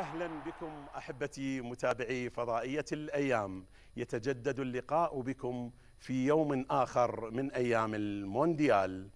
أهلا بكم أحبتي متابعي فضائية الأيام. يتجدد اللقاء بكم في يوم آخر من أيام المونديال.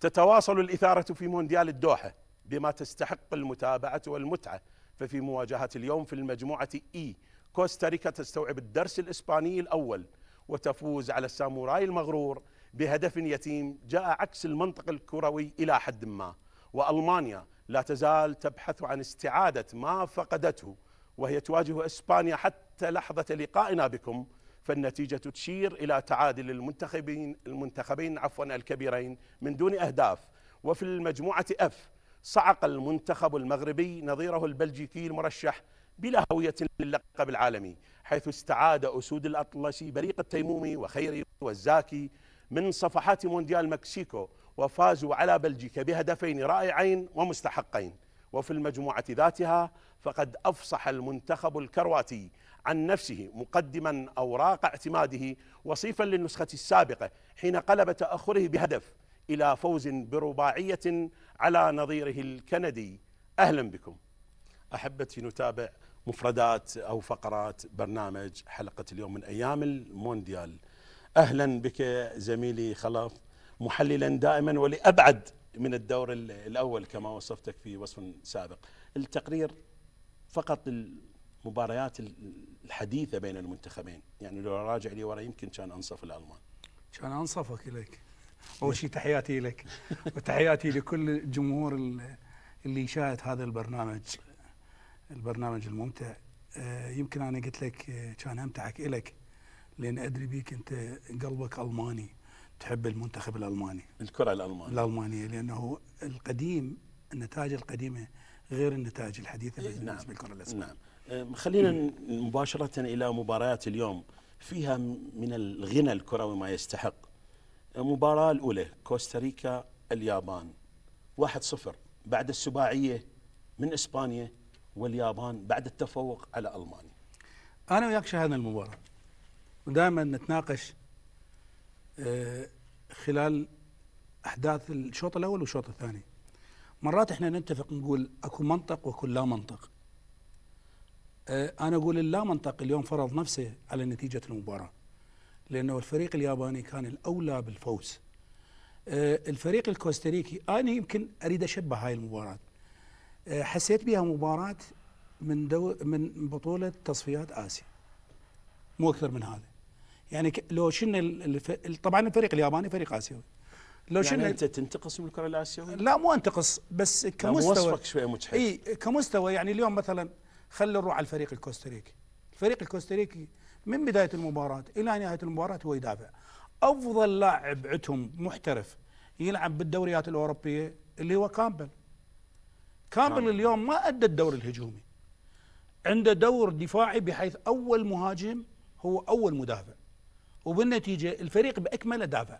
تتواصل الإثارة في مونديال الدوحة بما تستحق المتابعة والمتعة. ففي مواجهة اليوم في المجموعة اي كوستاريكا تستوعب الدرس الإسباني الأول وتفوز على الساموراي المغرور بهدف يتيم جاء عكس المنطق الكروي إلى حد ما. وألمانيا لا تزال تبحث عن استعادة ما فقدته وهي تواجه إسبانيا حتى لحظة لقائنا بكم فالنتيجة تشير إلى تعادل المنتخبين المنتخبين عفوا الكبيرين من دون أهداف. وفي المجموعة F صعق المنتخب المغربي نظيره البلجيكي المرشح بلا هوادة للقب العالمي حيث استعاد أسود الأطلسي بريق التيمومي وخيري والزاكي من صفحات مونديال مكسيكو وفازوا على بلجيكا بهدفين رائعين ومستحقين. وفي المجموعة ذاتها فقد أفصح المنتخب الكرواتي عن نفسه مقدما أوراق اعتماده وصيفا للنسخة السابقة حين قلب تأخره بهدف إلى فوز برباعية على نظيره الكندي. أهلا بكم. أحبتي نتابع مفردات أو فقرات برنامج حلقة اليوم من أيام المونديال. أهلا بك زميلي خلف محللا دائما ولأبعد من الدور الأول كما وصفتك في وصف سابق. التقرير فقط المباريات الحديثة بين المنتخبين. يعني لو راجع لي ورا يمكن كان أنصف الألمان. كان أنصفك إليك. أول شيء تحياتي لك وتحياتي لكل الجمهور اللي يشاهد هذا البرنامج. البرنامج الممتع. آه، يمكن أنا قلت لك آه، كان أمتعك إلك لأن أدري بيك أنت قلبك ألماني. تحب المنتخب الألماني؟ الكرة الألمانية. الألمانية لأنه القديم النتائج القديمة غير النتائج الحديثة إيه، بالنسبة نعم للكرة الأسبانية. نعم. خلينا مباشرة إلى مباريات اليوم. فيها من الغنى الكروي ما يستحق. المباراة الأولى كوستاريكا اليابان. 1-0 بعد السباعية من إسبانيا واليابان بعد التفوق على ألمانيا. أنا وياك شاهدنا المباراة. ودائما نتناقش آه، خلال أحداث الشوط الأول والشوط الثاني. مرات إحنا نتفق نقول أكو منطق وأكو لا منطق. آه، أنا أقول اللا منطق اليوم فرض نفسه على نتيجة المباراة لأنه الفريق الياباني كان الأولى بالفوز. آه، الفريق الكوستاريكي أنا يمكن أريد أشبه هاي المباراة. حسيت بها مباراة من دو من بطولة تصفيات آسيا. مو أكثر من هذا. يعني لو شلنا الف... طبعا الفريق الياباني فريق آسيوي. لو يعني شلنا أنت تنتقص من الكرة الآسيوية؟ لا مو أنتقص بس كمستوى وصفك شوية مجحف. إي كمستوى يعني اليوم مثلا خلينا نروح على الفريق الكوستاريكي. الفريق الكوستاريكي من بداية المباراة إلى نهاية المباراة هو يدافع. أفضل لاعب عندهم محترف يلعب بالدوريات الأوروبية اللي هو كامبل. كامبل اليوم ما أدى الدور الهجومي. عنده دور دفاعي بحيث أول مهاجم هو أول مدافع. وبالنتيجة الفريق باكمله دافع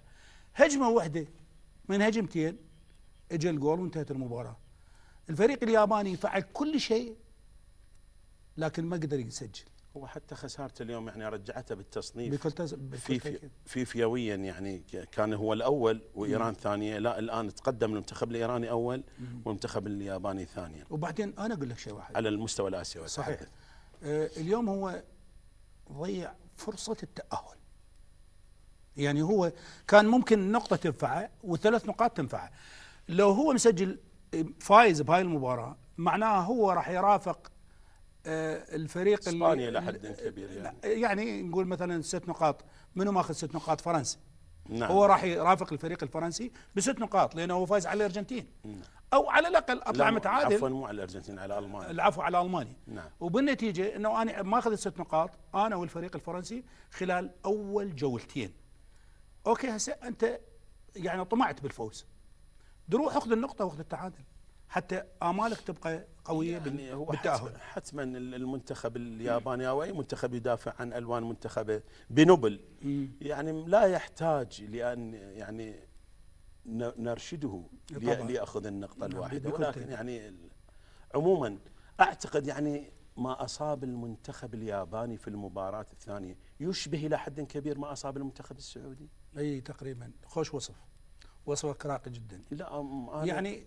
هجمة واحدة من هجمتين اجى الجول وانتهت المباراة. الفريق الياباني فعل كل شيء لكن ما قدر يسجل. هو حتى خسارته اليوم يعني رجعته بالتصنيف. بكل في في فيويا يعني كان هو الأول وإيران مم. ثانية. لا الآن تقدم المنتخب الإيراني أول. والمنتخب الياباني ثانيا. وبعدين أنا أقول لك شيء واحد. على المستوى الآسيوي. صحيح. آه اليوم هو ضيع فرصة التأهل. يعني هو كان ممكن نقطة تنفعه وثلاث نقاط تنفعه. لو هو مسجل فايز بهاي المباراة معناها هو راح يرافق آه، الفريق إسبانيا إلى حد كبير يعني. يعني نقول مثلا ست نقاط منو ماخذ ست نقاط؟ فرنسا. نعم. هو راح يرافق الفريق الفرنسي بست نقاط لأنه هو فايز على الأرجنتين. نعم. أو على الأقل أطلع متعادل. عفوا مو على الأرجنتين على ألمانيا. العفو على ألمانيا. نعم. وبالنتيجة إنه أنا ما اخذت ست نقاط أنا والفريق الفرنسي خلال أول جولتين. okay هسه أنت يعني طمعت بالفوز. دروح أخذ النقطة وأخذ التعادل. حتى آمالك تبقى قوية يعني هو بالتأهل. حتما المنتخب الياباني أو أي منتخب يدافع عن ألوان منتخبه بنبل يعني لا يحتاج لأن يعني نرشده ليأخذ النقطة نعم، الواحدة. ولكن يعني عموما أعتقد يعني ما أصاب المنتخب الياباني في المباراة الثانية يشبه إلى حد كبير ما أصاب المنتخب السعودي. أي تقريبا خوش وصف. وصفك راقي جدا. لا يعني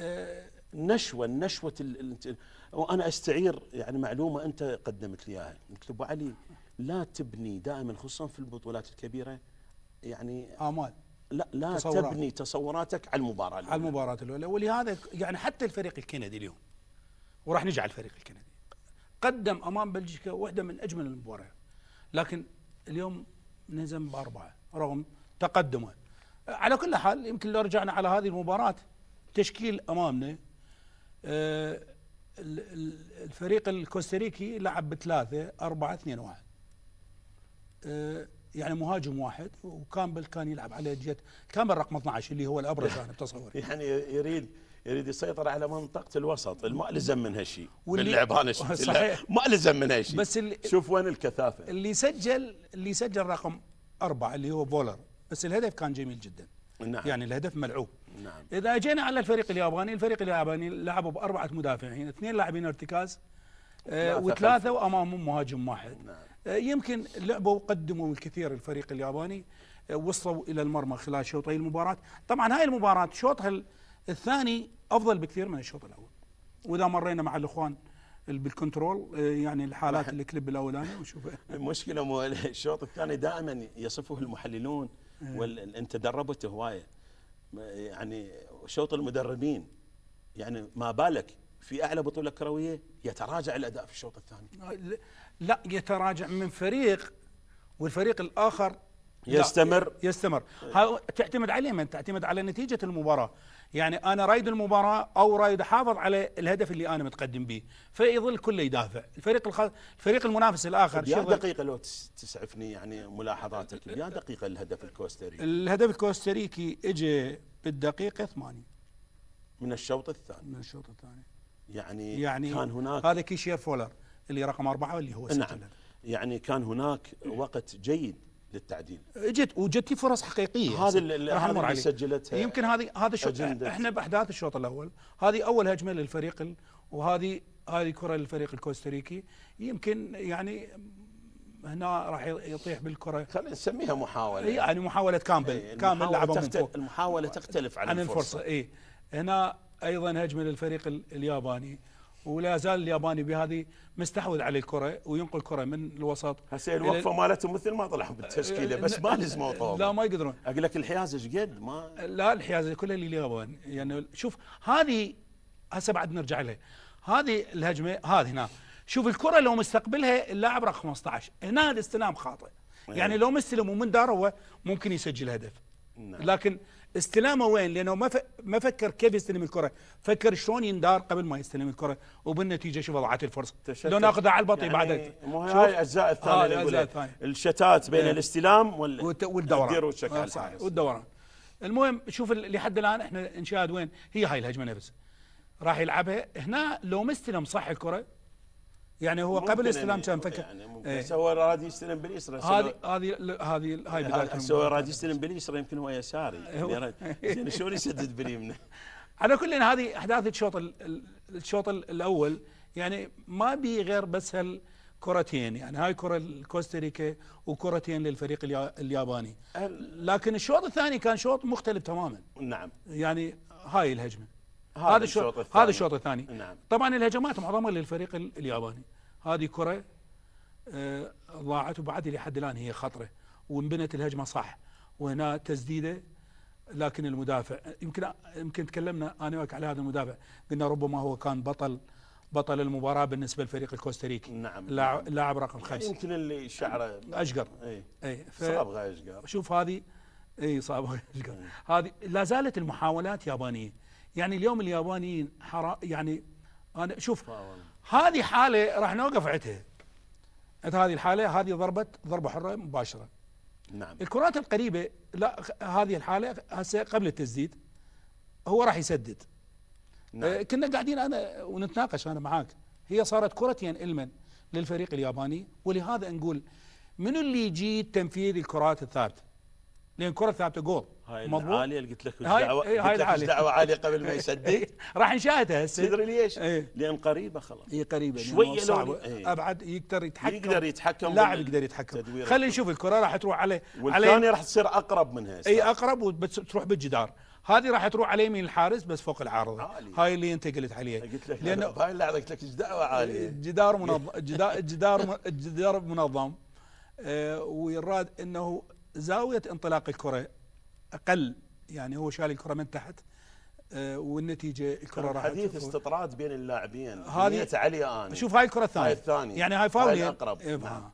آه نشوة نشوة ال... ال- وأنا أستعير يعني معلومة أنت قدمت لي إياها. قلت له ابو علي لا تبني دائما خصوصا في البطولات الكبيرة يعني آمال. لا لا تصورات. تبني تصوراتك على المباراة على الأولى. المباراة الأولى. ولهذا يعني حتى الفريق الكندي اليوم وراح نجي على الفريق الكندي قدم أمام بلجيكا واحدة من أجمل المباريات لكن اليوم نهزم بأربعة. رغم تقدمه. على كل حال يمكن لو رجعنا على هذه المباراة تشكيل أمامنا آه، ال- ال- الفريق الكوستاريكي لعب بثلاثة أربعة اثنين واحد. آه، يعني مهاجم واحد وكامبل كان يلعب على جهة كامبل رقم 12 اللي هو الأبرز أنا بتصوري يعني يريد يريد يسيطر على منطقة الوسط ما لزم من هالشيء واللي- باللعب أنا شفت صحيح. ما لزم من هالشيء بس شوف وين الكثافة. اللي سجل اللي سجل رقم أربعة اللي هو فولر بس الهدف كان جميل جدا. نعم. يعني الهدف ملعوب. نعم. إذا جينا على الفريق الياباني الفريق الياباني لعبوا بأربعة مدافعين اثنين لاعبين ارتكاز آه، ثلاثة وثلاثة وأمامهم مهاجم واحد. نعم. آه، يمكن لعبوا وقدموا الكثير الفريق الياباني آه، وصلوا إلى المرمى خلال شوطي المباراة. طبعا هاي المباراة شوطها ال- الثاني أفضل بكثير من الشوط الأول. وإذا مرينا مع الإخوان ال- بالكنترول آه، يعني الحالات الكليب الأولاني وشوف. المشكلة مو الشوط الثاني دائما يصفه المحللون وال... أنت دربت هواية. يعني شوط المدربين يعني ما بالك في أعلى بطولة كروية يتراجع الأداء في الشوط الثاني. لا يتراجع من فريق والفريق الآخر لا، يستمر. يستمر. تعتمد عليه من؟ تعتمد على نتيجة المباراة. يعني أنا رايد المباراة أو رايد احافظ على الهدف اللي أنا متقدم به. فيظل كله يدافع. الفريق الخ... الفريق المنافس الآخر يا شغل دقيقة لو تس- تسعفني يعني ملاحظاتك. يا دقيقة الهدف الكوستاري الهدف الكوستاريكي اجى بالدقيقة 8 من الشوط الثاني. من الشوط الثاني. يعني, يعني كان هناك هذا كيشير فولر اللي رقم أربعة واللي هو نعم. يعني كان هناك وقت جيد. للتعديل. اجت وجت فرص حقيقية. هذا اللي- راح اللي. سجلتها يمكن هذه هذا الشوط. إحنا باحداث الشوط الأول. هذه أول هجمة للفريق. وهذه هذه كرة للفريق الكوستاريكي. يمكن يعني هنا راح يطيح بالكرة. خلينا نسميها محاولة. يعني محاولة كامبل. إيه، كامل المحاولة لعبها من فوق. المحاولة تختلف عن, عن الفرصة. اي هنا أيضا هجمة للفريق ال- الياباني. ولا زال الياباني بهذه مستحوذ على الكرة وينقل الكره من الوسط هسه الوقفة مالتهم مثل ما طلعوا بالتشكيله بس ما لزموا لا ما يقدرون. أقول لك الحيازه إيش قد؟ ما لا الحيازه كلها لليابان يعني شوف هذه هسه بعد نرجع لها. هذه الهجمة هذه هنا. شوف الكرة لو مستقبلها اللاعب رقم 15 هنا الاستلام خاطئ. يعني لو مستلم ومن دار هو ممكن يسجل هدف. نعم. لكن استلامه وين لأنه ما. ما فكر كيف يستلم الكرة فكر شلون يندار قبل ما يستلم الكرة وبالنتيجة شوف ضاعت الفرصة. لو ناخذها على البطيء يعني بعد مو هاي. الاجزاء الثانية آه،. الشتات بين إيه. الاستلام وال والدوران آه، صحيح. والدوران المهم شوف لحد الآن إحنا نشاهد وين هي هاي الهجمة نفسها راح يلعبها هنا لو مستلم صح الكرة يعني هو قبل الاستلام كان فكر يعني إيه. هو راد يستلم باليسرى هذه هذه هذه هاي بداية هسه هو. راد يستلم باليسرى يمكن هو يساري. يعني زين شلون يسدد باليمنى على كل هذه أحداث الشوط ال- ال- الشوط ال- الأول. يعني ما بي غير بس هالكرتين. يعني هاي كرة الكوستاريكا وكرتين للفريق اليا- الياباني. لكن الشوط الثاني كان شوط مختلف تماما. نعم. يعني هاي الهجمة. هذا الشوط. هذا الشوط الثاني. نعم. طبعا الهجمات معظمها للفريق ال- الياباني. هذه كرة آه، ضاعت وبعد لحد الآن هي خطرة وانبنت الهجمة صح وهنا تسديدة لكن المدافع يمكن يمكن تكلمنا أنا وياك على هذا المدافع قلنا ربما هو كان بطل بطل المباراة بالنسبة للفريق الكوستاريكي. نعم. لاعب لاعب رقم خمسه يمكن اللي شعره. أشقر. اي اي صابغه أشقر. شوف هذه اي صعبه هذه لا زالت المحاولات يابانية. يعني اليوم اليابانيين حرا يعني أنا شوف هذه حالة راح نوقف عندها. عند هذه الحالة هذه ضربه ضربة حرة مباشرة. نعم. الكرات القريبة لا هذه الحالة هسه قبل التسديد هو راح يسدد. نعم. آه، كنا قاعدين أنا ونتناقش أنا معاك. هي صارت كرتين علما للفريق الياباني ولهذا نقول منو اللي يجي تنفيذ الكرات الثابتة؟ لأن الكره الثابته جول هاي؟ العالية اللي قلت لك هاي- دعوه إيه، هاي قلت لك العالية. دعوة عالية قبل ما يسدد راح نشاهدها هسه تدري ليش؟ إيه. لأن قريبة خلاص هي قريبة شوية لو- صعبه إيه. أبعد يقدر يتحكم يقدر يتحكم لاعب يقدر يتحكم خلينا. نشوف الكرة راح تروح عليه والثانية راح تصير أقرب منها إي أقرب وتروح بالجدار هذه راح تروح على يمين الحارس بس فوق العارضة عالي. هاي اللي أنت قلت عليه قلت لك لأنه بهاي اللحظه قلت لك دعوة عالية جدار منظم جدار جدار جدار منظم آه، ويراد إنه زاوية انطلاق الكرة أقل يعني هو شال الكرة من تحت آه، والنتيجة الكرة راح حديث استطراد بين اللاعبين هذه- علي أنا شوف هاي الكرة الثانية هاي الثانية. يعني هاي فاول هاي الأقرب. إيه، نعم.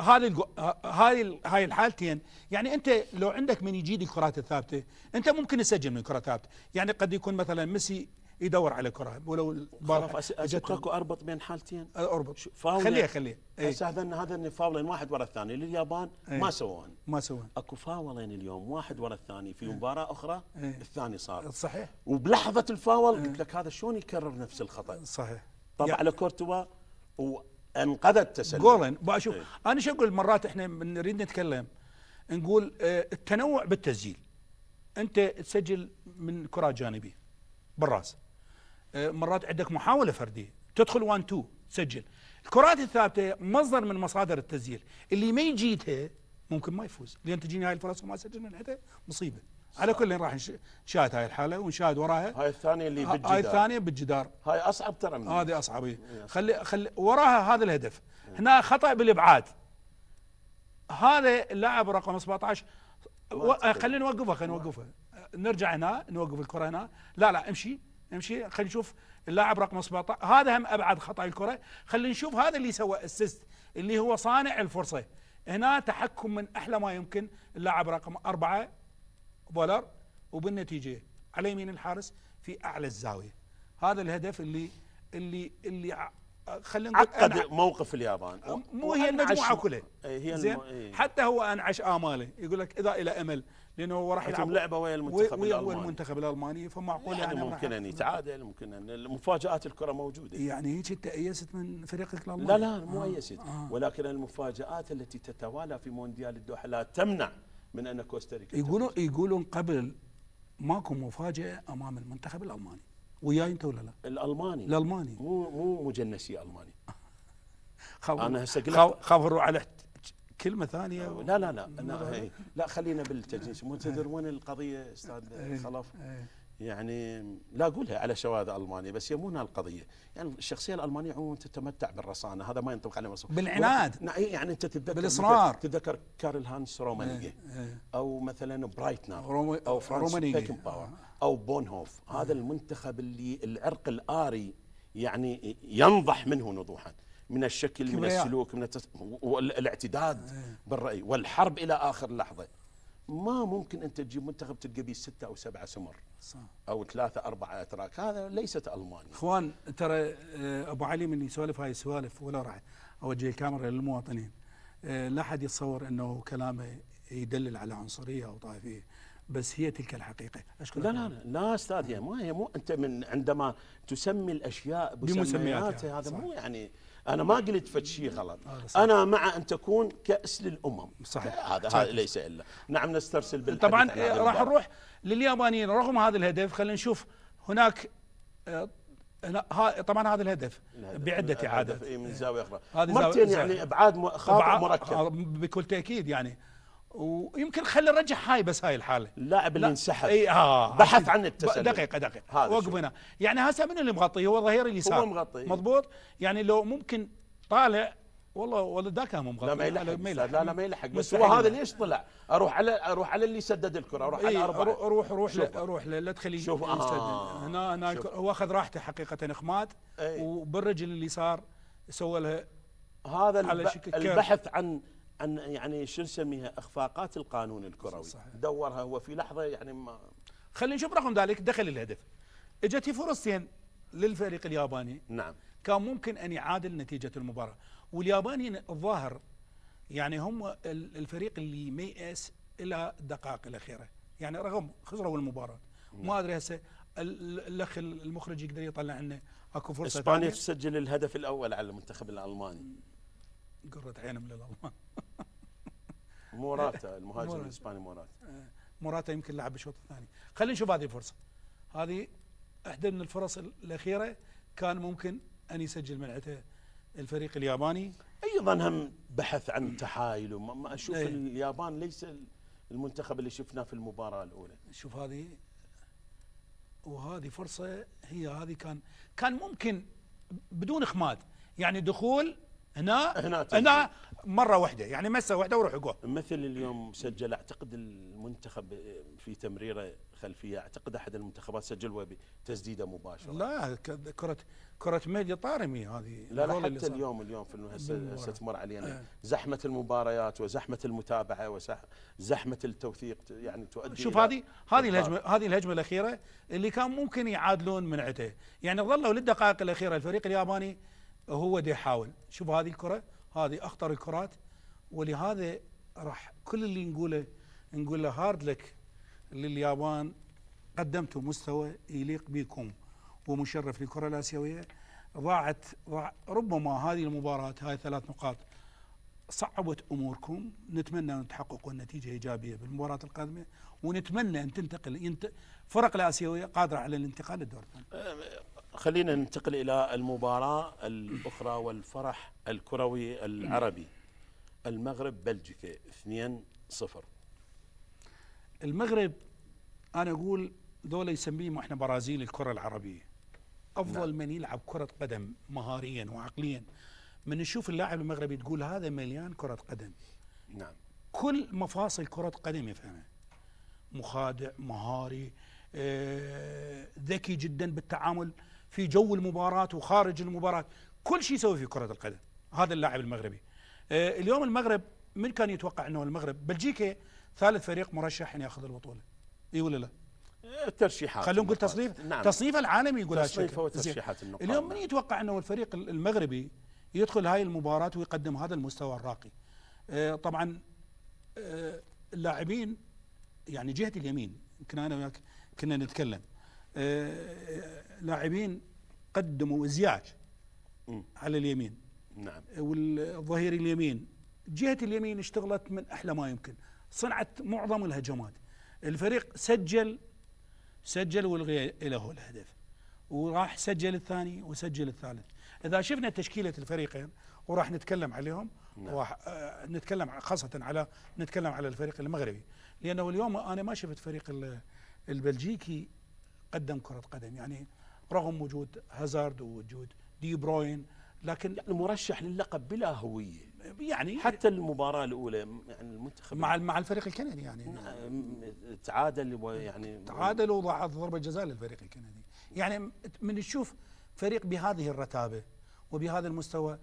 هذه هاي هاي الحالتين يعني أنت لو عندك من يجيد الكرات الثابتة أنت ممكن تسجل من كره ثابته يعني قد يكون مثلا ميسي يدور على كره ولو اجته اكو أربط بين حالتين؟ أربط. شو- فاول خليها خليها اي هسه هذا هذا فاولين واحد ورا الثاني. لليابان إيه. ما سووهن ما سوى أكو فاولين اليوم واحد ورا الثاني. في مباراة أخرى إيه. الثاني صار. صحيح. وبلحظة الفاول قلت لك هذا شلون يكرر نفس الخطأ؟ صحيح. طبع على كورتوا وأنقذ التسلل. جولين. بشوف إيه. أنا شو أقول مرات إحنا من نريد نتكلم نقول آه، التنوع بالتسجيل. أنت تسجل من كرات جانبية بالراس. مرات عندك محاولة فردية. تدخل 1 2 تسجل الكرات الثابتة مصدر من مصادر التسجيل. اللي ما يجيدها ممكن ما يفوز. لأن تجيني هاي الفرص وما سجل من عندها مصيبة. على كل راح نش- نشاهد هاي الحالة ونشاهد وراها. هاي الثانية اللي هاي بالجدار. الثانية بالجدار. هاي أصعب ترى من هذه أصعب. إيه. خلي خلي وراها هذا الهدف. هنا خطأ بالإبعاد. هذا اللاعب رقم 17 و... خلينا نوقفها خلينا نوقفها نرجع هنا نوقف الكرة هنا. لا لا امشي. امشي خلينا نشوف اللاعب رقم 17 هذا هم أبعد خطأ الكرة. خلينا نشوف هذا اللي سوى اسيست اللي هو صانع الفرصة. هنا تحكم من أحلى ما يمكن اللاعب رقم أربعة بولر وبالنتيجة على يمين الحارس في أعلى الزاوية. هذا الهدف اللي اللي اللي خلينا نقول عقد موقف اليابان. مو هي المجموعة كلها. إيه، هي زين؟ الم... إيه. حتى هو انعش اماله يقول لك إذا إلى أمل. لأنه هو راح يلعب لعبة ويا المنتخب ويا الألماني؟ المنتخب الألماني فمعقول يعني يعني ممكن أن يتعادل ممكن أن مفاجات الكرة موجودة. يعني هيك انت أيست من فريقك الألماني. لا لا مو آه، يسد آه. ولكن المفاجآت التي تتوالى في مونديال الدوحة لا تمنع من أن كوستاريكا يقولون يقولون قبل ماكو مفاجأة أمام المنتخب الألماني. وياي أنت ولا لا؟ الألماني. الألماني. مو مو مجنسي ألماني. خاف أنا هسه قلت- خاف نروح على كلمة ثانية لا لا لا لا, هي. لا خلينا بالتجنيس مو وين القضية أستاذ خلف إيه. يعني لا أقولها على شواذ ألمانيا بس هي مو هنا القضية يعني الشخصية الألمانية عموما تتمتع بالرصانة هذا ما ينطبق على مصر بالعناد. نعم يعني أنت تتذكر بالإصرار. مثل- تتذكر كارل هانس رومانيجي إيه. أو مثلا برايتنر روما- أو فرانس رومانيجي. بيكن باور أو بونهوف هذا المنتخب اللي العرق الآري يعني ينضح منه نضوحا من الشكل من. السلوك من التس... والاعتداد بالرأي والحرب إلى آخر لحظة. ما ممكن انت تجيب منتخب تلقى به ستة أو سبعة سمر صح. أو ثلاثة أربعة أتراك. هذا ليست ألمانيا. إخوان ترى آه، أبو علي من يسولف هاي السوالف ولا راح أوجه الكاميرا للمواطنين. آه، لا أحد يتصور أنه كلامه يدلل على عنصرية أو طائفية بس هي تلك الحقيقة. أشكرك لا لا لا لا أستاذ هي ما هي مو أنت من عندما تسمي الأشياء بمسمياتها، هذا صح. مو يعني أنا ما قلت فد شيء غلط. صح. أنا مع أن تكون كأس للأمم. صحيح. هذا صحيح. هذا ليس إلا. نعم نسترسل بالحديث طبعا آه، راح. نروح لليابانيين. رغم هذا الهدف خلينا نشوف هناك آه، طبعا هذا الهدف الهدف- بعدة اعادات إيه من زاوية أخرى. مرتين يعني أبعاد خاطئ مركب. آه، بكل تأكيد يعني. ويمكن خلي نرجع هاي بس هاي الحالة اللاعب اللي انسحب إي آه بحث عن التسلل دقيقة دقيقة وقف. هنا يعني هسه من اللي مغطي هو ظهير اليسار هو مغطي. مضبوط يعني لو ممكن طالع والله والله ذاك هم مغطي لا ما يلحق لا لا ما يلحق بس هو هذا. ليش طلع أروح على أروح على اللي سدد الكرة أروح على إيه اربعه روح روح روح شوف. لا روح لا لا تخليه شوف،. آه. هنا هنا. هو أخذ راحته حقيقة إخماد. وبالرجل اليسار سوى لها هذا. البحث عن عن يعني شو نسميها إخفاقات القانون الكروي. صحيح. دورها هو في لحظة يعني ما خلينا نشوف رقم ذلك. دخل الهدف. إجت فرصتين للفريق الياباني. نعم. كان ممكن أن يعادل نتيجة المباراة. واليابانيين الظاهر يعني هم ال- الفريق اللي ميأس إلى الدقائق الأخيرة. يعني رغم خسروا المباراة. ما أدري هسه ال- الأخ المخرج يقدر يطلع لنا أكو فرصة إسبانيا. تسجل الهدف الأول على المنتخب الألماني. قرة عينهم للألمان. موراتا المهاجم. الإسباني موراتا. موراتا يمكن لعب بالشوط الثاني. خلينا نشوف هذه الفرصة. هذه إحدى من الفرص الأخيرة كان ممكن أن يسجل عندها الفريق الياباني. أيضا هم بحث عن تحايل وما ما أشوف إيه. اليابان ليس المنتخب اللي شفناه في المباراة الأولى. شوف هذه وهذه فرصة هي هذه كان كان ممكن بدون إخماد. يعني دخول هنا هنا هنا, مرة واحدة يعني مسه واحدة وروح جول مثل اليوم سجل أعتقد المنتخب في تمريرة خلفية أعتقد أحد المنتخبات سجل بتسديده مباشرة لا كرة كرة ميديا طارمي هذه لا لا حتى. اليوم اليوم في هسه تمر علينا آه. زحمة المباريات وزحمة المتابعة وزحمه التوثيق يعني تؤدي شوف هذه هذه. الهجمة هذه الهجمة الأخيرة اللي كان ممكن يعادلون منعته يعني ظلوا للدقائق الأخيرة الفريق الياباني هو دي يحاول شوف هذه الكرة هذه أخطر الكرات ولهذا راح كل اللي نقوله نقول له هارد لك لليابان قدمتوا مستوى يليق بكم ومشرف للكرة الآسيوية. ضاعت ضاع ربما هذه المباراة هاي ثلاث نقاط صعبت أموركم. نتمنى أن تحققوا نتيجة إيجابية بالمباراة القادمة ونتمنى أن تنتقل. فرق الآسيوية قادرة على الانتقال للدور الثاني خلينا ننتقل إلى المباراة الأخرى والفرح الكروي العربي. المغرب بلجيكا 2-0 المغرب أنا أقول دولة يسميهم إحنا برازيل الكرة العربية. أفضل من يلعب كرة قدم مهاريا وعقليا. من نشوف اللاعب المغربي تقول هذا مليان كرة قدم. نعم. كل مفاصل كرة قدم يفهمها مخادع مهاري آه، ذكي جدا بالتعامل. في جو المباراة وخارج المباراة. كل شيء يسوي في كرة القدم. هذا اللاعب المغربي. آه، اليوم المغرب من كان يتوقع إنه المغرب؟ بلجيكا ثالث فريق مرشح إن ياخذ البطولة. إي ولا لا؟ الترشيحات خلونا نقول النقاط. تصنيف نعم. تصنيف العالمي يقول تصنيف هالشكل. زين. وترشيحات النقاط. اليوم من نعم. يتوقع إنه الفريق المغربي يدخل هاي المباراة ويقدم هذا المستوى الراقي. آه، طبعا آه، اللاعبين يعني جهة اليمين يمكن أنا وياك كنا نتكلم. آه، لاعبين قدموا ازياج. على اليمين. نعم. والظهير اليمين. جهة اليمين اشتغلت من أحلى ما يمكن. صنعت معظم الهجمات. الفريق سجل سجل والغي له الهدف. وراح سجل الثاني وسجل الثالث. إذا شفنا تشكيلة الفريقين وراح نتكلم عليهم نعم. راح آه، نتكلم خاصة على نتكلم على الفريق المغربي. لأنه اليوم أنا ما شفت فريق ال- البلجيكي قدم كرة قدم. يعني رغم وجود هازارد ووجود دي بروين لكن يعني مرشح للقب بلا هوية يعني حتى المباراة الأولى يعني المنتخب مع مع الفريق الكندي يعني تعادل ويعني تعادل وضاعت ضربة جزاء للفريق الكندي يعني من تشوف فريق بهذه الرتابة وبهذا المستوى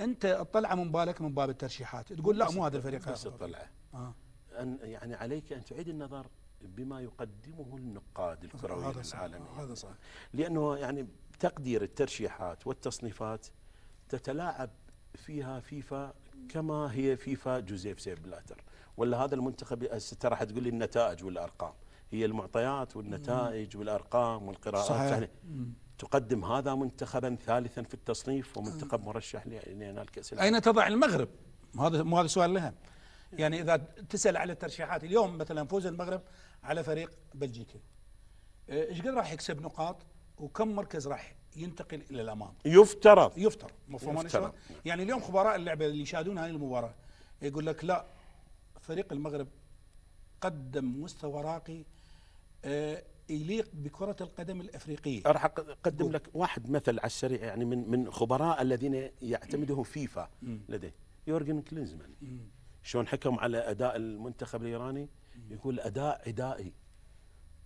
أنت الطلعه من بالك من باب الترشيحات تقول لا مو هذا الفريق بس. الطلعه آه. أن يعني عليك أن تعيد النظر بما يقدمه النقاد الكرويين العالميين هذا صح لأنه يعني تقدير الترشيحات والتصنيفات تتلاعب فيها فيفا كما هي فيفا جوزيف سيف بلاتر. ولا هذا المنتخب ترى حتقول لي النتائج والأرقام. هي المعطيات والنتائج والأرقام والقراءات. صحيح. يعني. تقدم هذا منتخبا ثالثا في التصنيف ومنتخب مرشح لينال كاس العالم أين تضع المغرب؟ هذا مو هذا سؤال لها يعني إذا تسأل على الترشيحات اليوم مثلا فوز المغرب على فريق بلجيكا آه، إيش قد راح يكسب نقاط وكم مركز راح ينتقل إلى الأمام؟ يفترض. يفترض مفهوم يفترض. يعني اليوم خبراء اللعبة اللي يشاهدون هذه المباراة يقول لك لا فريق المغرب قدم مستوى راقي آه، يليق بكرة القدم الأفريقية. راح أقدم لك واحد مثل على السريع يعني من من خبراء الذين يعتمدهم فيفا لديه. يورجن كلينزمان. شلون حكم على أداء المنتخب الإيراني؟ يقول أداء عدائي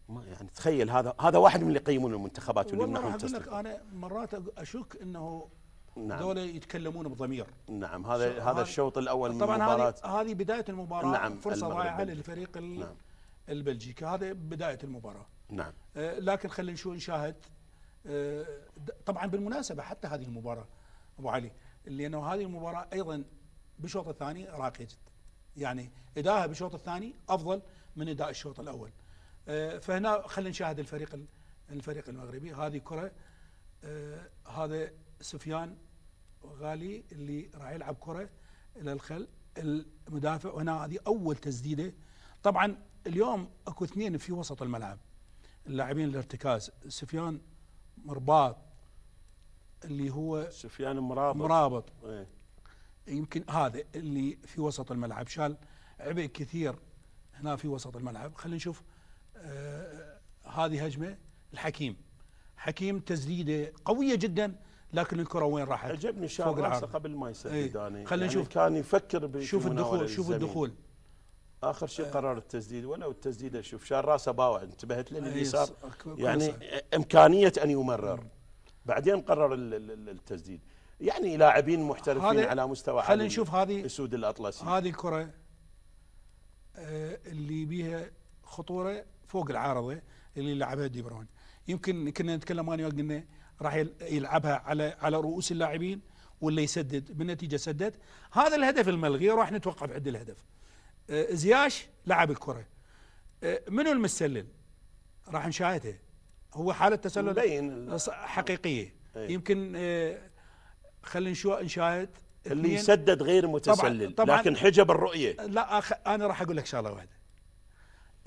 ما يعني تخيل هذا هذا واحد من اللي يقيمون المنتخبات واللي يمنحون أقول لك أنا مرات أشك إنه نعم. دولة يتكلمون بضمير. نعم هذا هذا الشوط الأول من طبعا المباراة. هذه هذه بداية المباراة نعم، فرصة ضائعه. للفريق نعم. البلجيكي. هذا بداية المباراة. نعم. آه، لكن خلينا نشوف نشاهد آه، طبعا بالمناسبة حتى هذه المباراة أبو علي لأنه هذه المباراة أيضا بالشوط الثاني راقيه جدا يعني ادائها بالشوط الثاني أفضل من إداء الشوط الأول. آه، فهنا خلينا نشاهد الفريق ال- الفريق المغربي. هذه كرة آه، هذا سفيان غالي اللي راح يلعب كرة إلى الخل المدافع. وهنا هذه أول تسديدة. طبعا اليوم أكو اثنين في وسط الملعب. اللاعبين الارتكاز سفيان مرباط اللي هو سفيان مرابط. مرابط. إيه. يمكن هذا اللي في وسط الملعب شال عبء كثير هنا في وسط الملعب خلينا نشوف آه هذه هجمة الحكيم حكيم تسديدة قوية جدا لكن الكرة وين راحت؟ عجبني شال فوق راسه. قبل ما يسدد. انا خلينا يعني نشوف. كان يفكر شوف الدخول شوف. الدخول آخر شيء قرر التسديد ولو التسديده شوف شال راسه باوع انتبهت له إيه، صار ك- كويس. يعني إمكانية أن يمرر بعدين قرر ال- ال- ال- التسديد يعني لاعبين محترفين على مستوى خلينا نشوف هذه اسود الأطلسي. هذه الكرة آه، اللي بيها خطورة فوق العارضة اللي لعبها دي برون يمكن كنا نتكلم انا قلنا راح يل- يلعبها على على رؤوس اللاعبين ولا يسدد. بالنتيجة سدد. هذا الهدف الملغي راح نتوقف عند الهدف. آه، زياش لعب الكرة. آه، منو المسلل راح نشاهدها هو حالة تسلل مبين. حقيقية. إيه. يمكن خلينا نشو- نشاهد اللي. يسدد غير متسلل طبعاً. لكن حجب الرؤية لا أخ... أنا راح أقول لك شغلة واحدة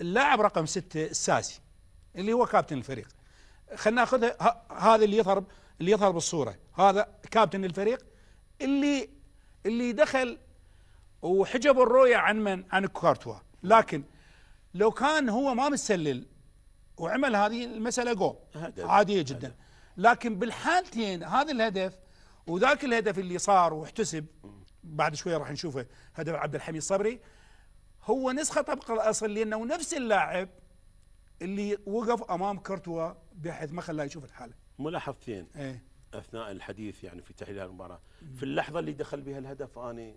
اللاعب رقم ستة الساسي اللي هو كابتن الفريق خلينا ناخذها. هذا اللي يظهر اللي يظهر بالصورة هذا كابتن الفريق اللي اللي دخل وحجب الرؤية عن من عن كارتوا لكن لو كان هو ما متسلل وعمل هذه المسألة جو هدف. عادية جدا لكن بالحالتين هذا الهدف وذاك الهدف اللي صار واحتسب بعد شوية راح نشوفه هدف عبد الحميد صبري هو نسخة طبق الأصل لأنه نفس اللاعب اللي وقف أمام كورتوا بحيث ما خلاه يشوف الحالة. ملاحظتين إيه. أثناء الحديث يعني في تحليل المباراة. في اللحظة اللي دخل بها الهدف أنا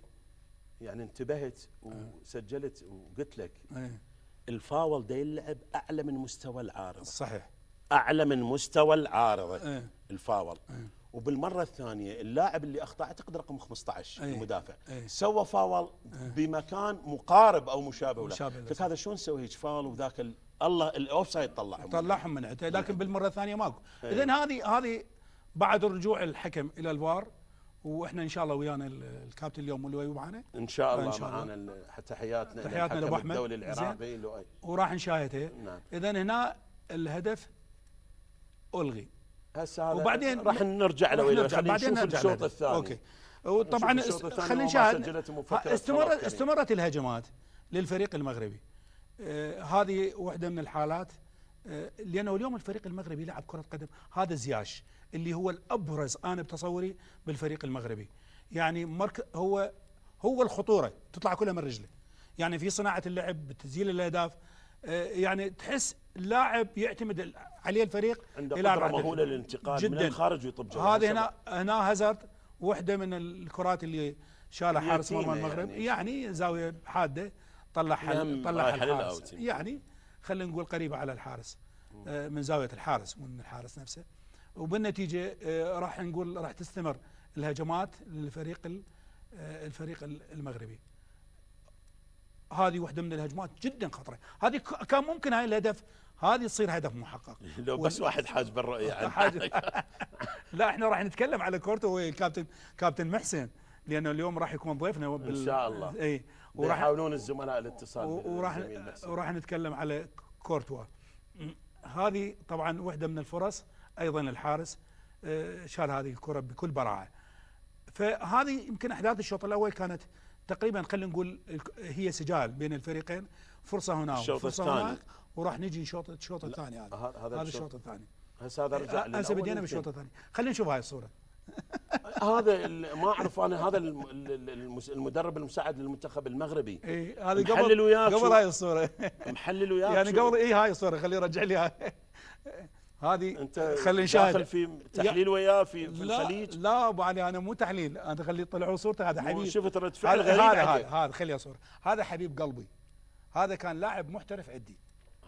يعني انتبهت وسجلت وقلت لك إيه. الفاول ده يلعب أعلى من مستوى العارضة. صحيح. أعلى من مستوى العارضة إيه. الفاول. وبالمرة الثانية اللاعب اللي اخطا اعتقد رقم 15 أي. المدافع أي. سوى فاول بمكان مقارب أو مشابه له مشابه له. قلت هذا شلون سوى هيك فاول وذاك ال- الله ال offside طلعهم طلعهم من عنده لكن بالمرة الثانية ماكو اذا هذه هذه بعد رجوع الحكم إلى الفار وإحنا إن شاء الله ويانا ال- الكابتن اليوم اللي معنا إن شاء الله إن شاء الله. معانا ال- تحياتنا تحياتنا لأبو أحمد. الدولي. العراقي لؤي وراح نشاهده نعم. اذا هنا الهدف ألغي هسه وبعدين راح نرجع له نرجع خلينا بعدين نشوف نرجع الشوط. الثاني. okay. وطبعا خلينا نشاهد استمرت استمرت الهجمات للفريق المغربي. آه هذه واحدة من الحالات آه لأنه اليوم الفريق المغربي لعب كرة قدم. هذا زياش اللي هو الأبرز أنا بتصوري بالفريق المغربي. يعني مرك هو هو الخطورة تطلع كلها من رجله. يعني في صناعة اللعب بتسجيل الأهداف يعني تحس لاعب يعتمد عليه الفريق عنده قدرة. مهولة للانتقال من الخارج ويطب جول هذه هنا هنا هازارد واحدة من الكرات اللي شالها حارس مرمى المغرب. يعني. يعني, زاوية حادة طلع حل نعم، طلع الحارس. للأوت. يعني خلينا نقول قريبة على الحارس آه، من زاوية الحارس مو من الحارس نفسه. وبالنتيجة آه، راح نقول راح تستمر الهجمات للفريق ال- آه، الفريق ال- المغربي. هذه واحدة من الهجمات جدا خطرة هذه كان ممكن هاي الهدف هذه تصير هدف محقق لو بس واحد حاج بالرؤيه يعني حاجة لا إحنا راح نتكلم على كورتو هو الكابتن كابتن محسن لأنه اليوم راح يكون ضيفنا إن شاء الله. إي وراح يحاولون الزملاء الاتصال وراح. وراح نتكلم على كورتوا. هذه طبعا واحدة من الفرص أيضا الحارس آه، شال هذه الكرة بكل براعة فهذه يمكن أحداث الشوط الأول كانت تقريبا خلينا نقول هي سجال بين الفريقين. فرصة هنا وفرصة. هناك. وراح نجي الشوط الشوط الثاني هذا. هذا- هذا هذا الشوط. الثاني. هسه هذا رجع هسه بدينا. بالشوط الثاني. خلينا نشوف هاي الصورة. هذا ما أعرف أنا هذا المدرب المساعد للمنتخب المغربي. اي محلل قبل وياك قبل هاي الصورة. محلل وياك يعني قبل اي هاي الصورة خليه يرجع لي. هاي هذه أنت خلي نشاهد. داخل في تحليل وياه في, في لا الخليج؟ لا أبو علي أنا مو تحليل. أنا خلي يطلعوا صورته هذا حبيب. شفت رد فعل غريب هذا. هذا, هذا خليه صوره هذا حبيب قلبي. هذا كان لاعب محترف عندي.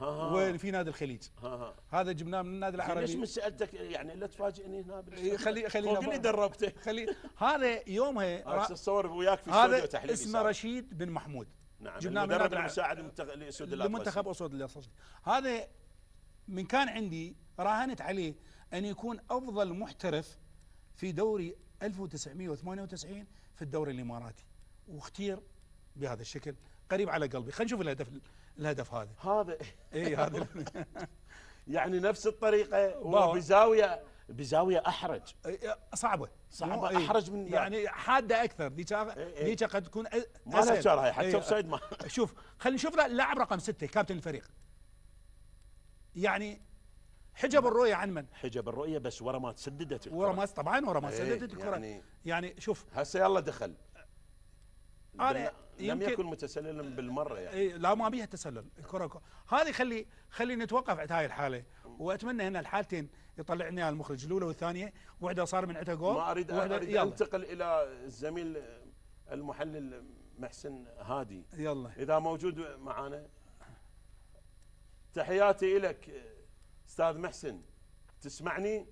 وين؟ في نادي الخليج. ها ها. هذا جبناه من النادي ليش العربي. من سألتك؟ يعني لا تفاجئني هنا؟ إيه، خلي خلي فوق اللي دربته. خلي هذا يومها تصور وياك في هذا تحليلي اسمه. رشيد بن محمود. نعم جبناه من المدرب المساعد لمنتخب أسود الأطلسي. هذا من كان عندي راهنت عليه أن يكون أفضل محترف في دوري 1998 في الدوري الإماراتي. واختير بهذا الشكل قريب على قلبي. خلينا نشوف الهدف الهدف هذا. هذا. اي هذا. يعني نفس الطريقة. هو بزاويه بزاوية أحرج. صعبة. صعبة، مو- إي. أحرج من ذاك. يعني حادة أكثر. ذيك. ذيك قد تكون ما لها أسهل. شر هاي حتى سايد ما. شوف خلينا نشوف لا- اللاعب رقم ستة كابتن الفريق. يعني حجب الرؤية عن من؟ حجب الرؤية بس ورا ما تسددت الكرة. ورا ما طبعا ورا ما إيه، سددت الكره يعني يعني شوف. هسه يلا دخل. أنا لم يمكن- يكن متسللا بالمرة يعني. إيه لا ما بيها تسلل. الكره ك- هذه خلي خلي نتوقف عند هاي الحالة. وأتمنى هنا الحالتين يطلع لنا المخرج. الأولى والثانية واحدة صار من عندها جول ما اريد يلا. أنتقل إلى الزميل المحلل محسن هادي. يلا. إذا موجود معنا تحياتي لك أستاذ محسن. تسمعني؟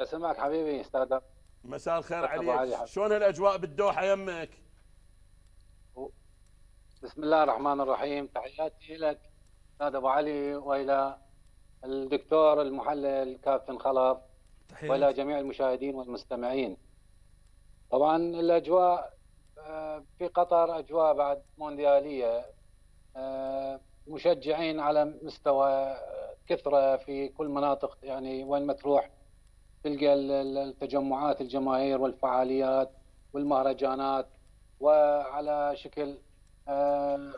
أسمعك حبيبي أستاذ. مساء الخير عليك. شلون الأجواء بالدوحة يمك؟ بسم الله الرحمن الرحيم. تحياتي لك أستاذ أبو علي وإلى الدكتور المحلل كابتن خلف وإلى جميع المشاهدين والمستمعين. طبعا الأجواء آه، في قطر أجواء بعد مونديالية. آه، مشجعين على مستوى كثرة في كل مناطق يعني وين ما تروح تلقى ال- ال- التجمعات الجماهير والفعاليات والمهرجانات وعلى شكل آه،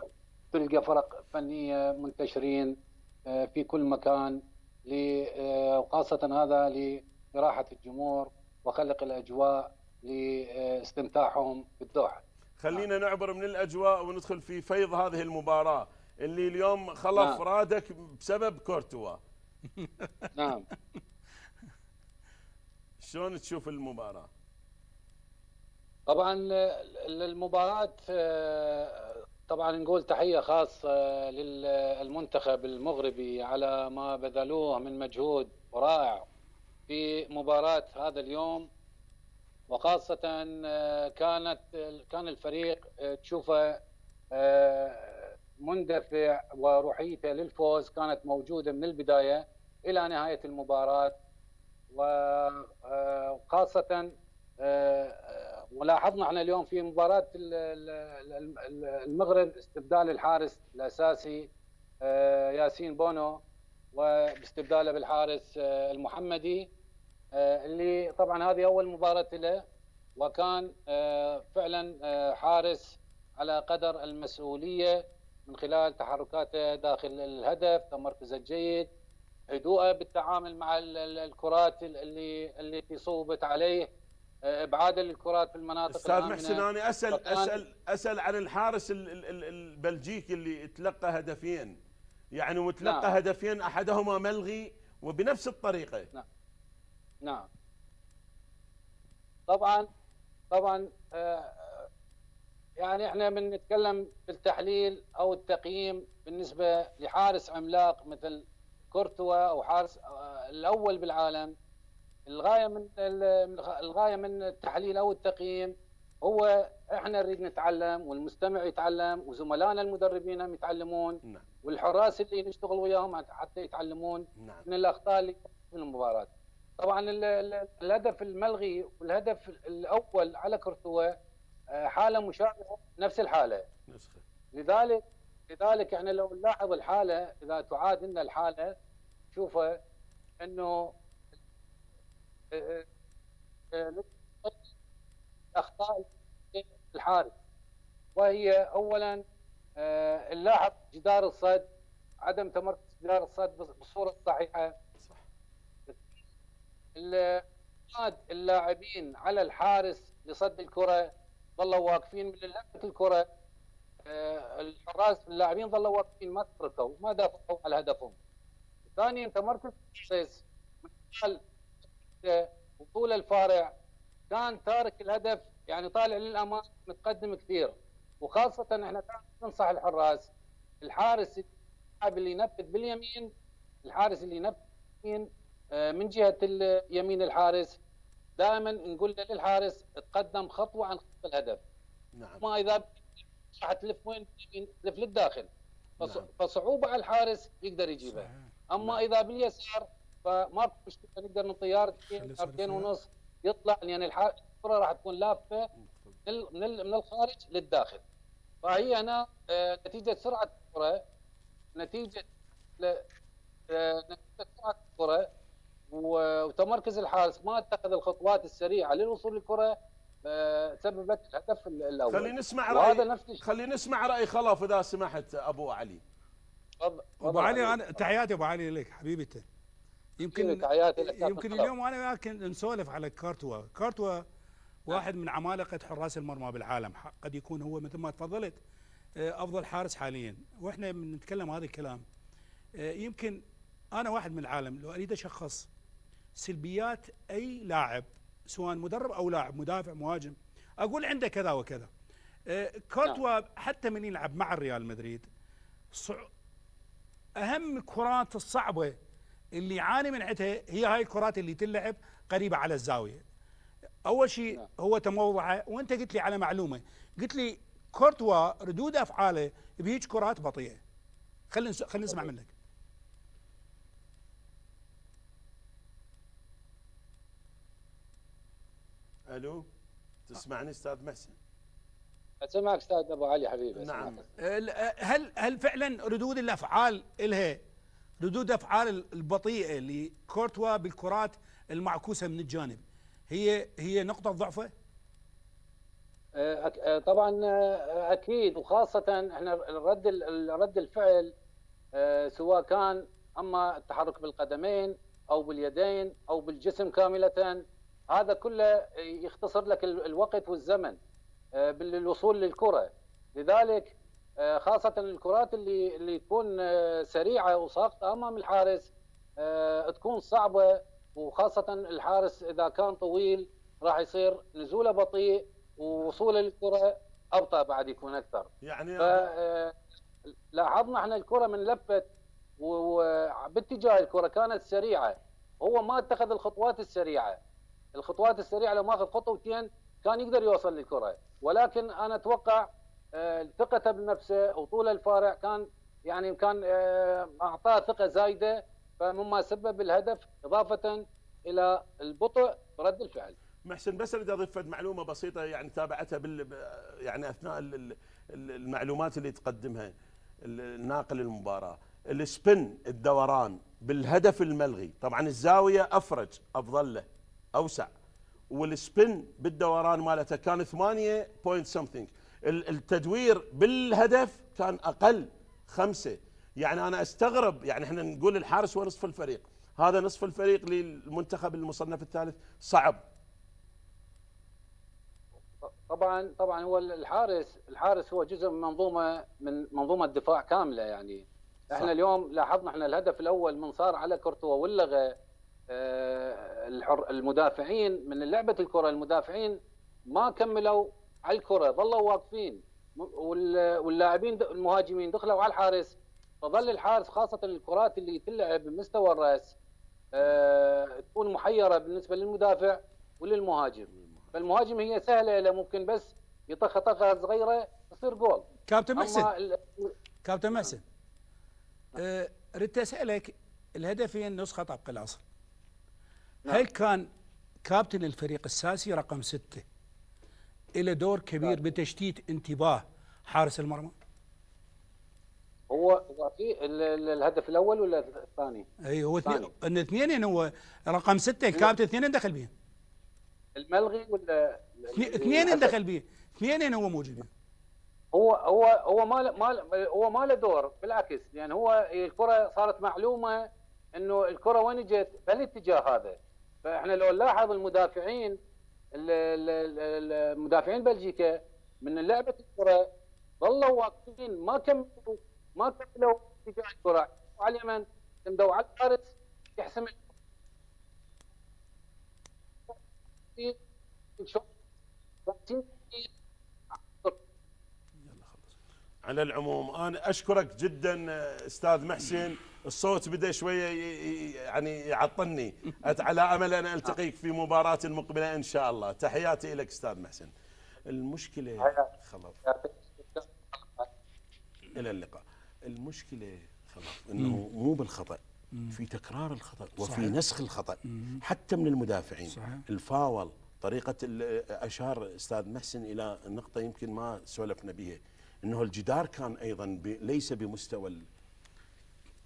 تلقى فرق فنية منتشرين آه، في كل مكان آه، وخاصة هذا لراحة الجمهور وخلق الأجواء لاستمتاعهم بالدوحة. خلينا نعبر من الأجواء وندخل في فيض هذه المباراة اللي اليوم خلف نعم. رادك بسبب كورتوا. نعم. شلون تشوف المباراة؟ طبعا ال- المباراة آه، طبعا نقول تحية خاصة للمنتخب المغربي على ما بذلوه من مجهود رائع في مباراة هذا اليوم. وخاصة آه، كانت كان الفريق آه، تشوفه آه، مندفع وروحيته للفوز كانت موجودة من البداية إلى نهاية المباراة. وخاصة ولاحظنا إحنا اليوم في ال- المغرب استبدال الحارس الأساسي آه، ياسين بونو وباستبداله بالحارس آه، المحمدي آه، اللي طبعا هذه أول مباراة له وكان آه، فعلا آه، حارس على قدر المسؤولية. من خلال تحركاته داخل الهدف تمركزه الجيد هدوءه بالتعامل مع ال- ال- الكرات اللي التي صوبت عليه. آه، إبعاده للكرات في المناطق أستاذ. محسن أنا اسال اسال أسأل عن الحارس ال- ال- ال- البلجيكي اللي تلقى هدفين. يعني وتلقى نعم. هدفين أحدهما ملغي وبنفس الطريقة. نعم. طبعا طبعا آه، يعني إحنا بنتكلم بالتحليل أو التقييم بالنسبة لحارس عملاق مثل كورتوا أو حارس آه، الأول بالعالم. الغاية من ال- من الغ- الغاية من التحليل أو التقييم هو إحنا نريد نتعلم والمستمع يتعلم وزملائنا المدربين هم يتعلمون نعم. والحراس اللي نشتغل وياهم حتى يتعلمون نعم. من الأخطاء اللي في المباراة. طبعا ال- ال- الهدف الملغي والهدف الأول على كورتوا حالة مشابهة نفس الحالة. نسخه لذلك لذلك إحنا لو نلاحظ الحالة إذا تعاد لنا الحالة شوفه إنه آه، آه، الأخطاء الحارس وهي اولا آه، نلاحظ جدار الصد عدم تمركز جدار الصد بالصورة الصحيحه صح. اللاعبين على الحارس لصد الكرة ظلوا واقفين من لعبه الكرة. آه، الحراس اللاعبين ظلوا واقفين ما تركوا ما دافعوا على هدفهم. ثانيا تمركز خلال وطول الفارع. كان تارك الهدف يعني طالع للأمام متقدم كثير. وخاصة إحنا ننصح الحراس. الحارس اللي ينفذ باليمين الحارس اللي ينفذ آه، من جهة ال- يمين الحارس. دائما نقول للحارس تقدم خطوة عن خط الهدف. نعم. ما إذا راح تلف وين؟ تلف للداخل. فص- نعم. فصعوبة على الحارس يقدر يجيبها. صحيح. أما نعم. إذا باليسار فما في مشكلة نقدر ياردتين يصرف ونص يطلع لأن الح- الكرة راح تكون لافة من من ال- من الخارج للداخل. فهي هنا آه، نتيجة سرعة الكرة نتيجة آه، نتيجة سرعة الكرة. وتمركز الحارس ما اتخذ الخطوات السريعة للوصول للكرة آه، سببت الهدف ال- الأول. خلي نسمع وهذا راي خلي نسمع رأي خلف إذا سمحت أبو علي. تفضل- أبو علي. أنا تحياتي أبو علي لك حبيبي. انت يمكن يمكن. اليوم أنا وياك نسولف على كارتوا. كارتوا واحد من عمالقة حراس المرمى بالعالم قد يكون هو مثل ما تفضلت آه، أفضل حارس حاليا. وإحنا بنتكلم هذا الكلام. آه، يمكن أنا واحد من العالم لو أريد أشخص سلبيات أي لاعب سواء مدرب أو لاعب مدافع مهاجم أقول عنده كذا وكذا آه، كارتوا حتى من يلعب مع الريال مدريد. أهم الكرات الصعبة اللي يعاني من عندها هي هاي الكرات اللي تلعب قريبة على الزاوية أول شيء نعم. هو تموضعه وأنت قلت لي على معلومة قلت لي كورتوا ردود أفعاله بهيج كرات بطيئة خلينا. خلينا نسمع منك ألو تسمعني أستاذ محسن؟ أسمعك أستاذ أبو علي حبيبي نعم. هل هل فعلا ردود الأفعال إلها ردود أفعال البطيئة لكورتوا بالكرات المعكوسة من الجانب هي هي نقطة ضعفه أك- آه، طبعا آه، أكيد وخاصة إحنا رد رد الفعل سواء كان أما التحرك بالقدمين أو باليدين أو بالجسم كاملة هذا كله يختصر لك ال- الوقت والزمن آه، بالوصول للكرة. لذلك آه، خاصة الكرات اللي اللي تكون آه، سريعة وساقطه أمام الحارس تكون صعبة. وخاصة الحارس إذا كان طويل راح يصير نزوله بطيء ووصوله للكرة أبطأ بعد يكون أكثر. يعني ف لاحظنا إحنا الكرة من لفت وباتجاه الكرة كانت سريعة. هو ما اتخذ الخطوات السريعة. الخطوات السريعة لو ماخذ خطوتين كان يقدر يوصل للكرة. ولكن أنا أتوقع آه، ثقته بنفسه وطول الفارع كان يعني كان آه، أعطاه ثقة زايدة فمما سبب الهدف إضافة إلى البطء برد الفعل. محسن بس أريد أضيف معلومة بسيطة يعني تابعتها بال يعني أثناء ال- ال- ال- المعلومات اللي تقدمها ال- الناقل المباراة. ال spin الدوران بالهدف الملغي. طبعا الزاوية أفرج أفضل له. أوسع. وال spin بالدوران مالته كان 8 point something التدوير بالهدف كان أقل خمسة. يعني أنا أستغرب يعني إحنا نقول الحارس هو نصف الفريق. هذا نصف الفريق للمنتخب المصنف الثالث صعب. طبعا طبعا هو الحارس الحارس هو جزء من منظومة من منظومة دفاع كاملة يعني. إحنا صح. اليوم لاحظنا إحنا الهدف الأول من صار على كورتوا ولغى الحر المدافعين من لعبة الكرة المدافعين ما كملوا على الكرة ظلوا واقفين. واللاعبين المهاجمين دخلوا على الحارس. فظل الحارس خاصة الكرات اللي تلعب بمستوى الرأس آه، تكون محيرة بالنسبة للمدافع وللمهاجم. فالمهاجم هي سهلة له ممكن بس يطخ طخة صغيرة تصير جول. كابتن محسن. ال- كابتن محسن أه ردت أسألك الهدفين نسخة طبق الأصل. نعم. هل كان كابتن الفريق الساسي رقم ستة له دور كبير نعم. بتشتيت انتباه حارس المرمى هو في ال- ال- الهدف الأول ولا الثاني؟ أي هو اثنين ثاني. إن اثنين هو رقم ستة الكابتن اثنين دخل بيه الملغي ولا اثنين- دخل بيه اثنين هو موجود بيه هو هو هو ما ما هو ما له دور بالعكس يعني هو الكرة صارت معلومة إنه الكرة وين جت بهالاتجاه هذا فاحنا لو نلاحظ المدافعين ال- ال- ال- المدافعين بلجيكا من لعبة الكرة ظلوا واقفين ما كملوا ما كملوا اتجاه الكرة. على اليمن اعتمدوا على الحارس يحسم على العموم أنا أشكرك جدا أستاذ محسن. الصوت بدأ شوية يعني يعطلني. على أمل أن ألتقيك في مباراة مقبلة إن شاء الله. تحياتي لك أستاذ محسن. المشكلة خلاص. إلى اللقاء. المشكلة خلاص إنه مو بالخطأ. في تكرار الخطأ. وفي صحيح. نسخ الخطأ. حتى من المدافعين. صحيح. الفاول طريقة ال- أشار أستاذ محسن إلى نقطة يمكن ما سولفنا بها. إنه الجدار كان أيضا. ليس بمستوى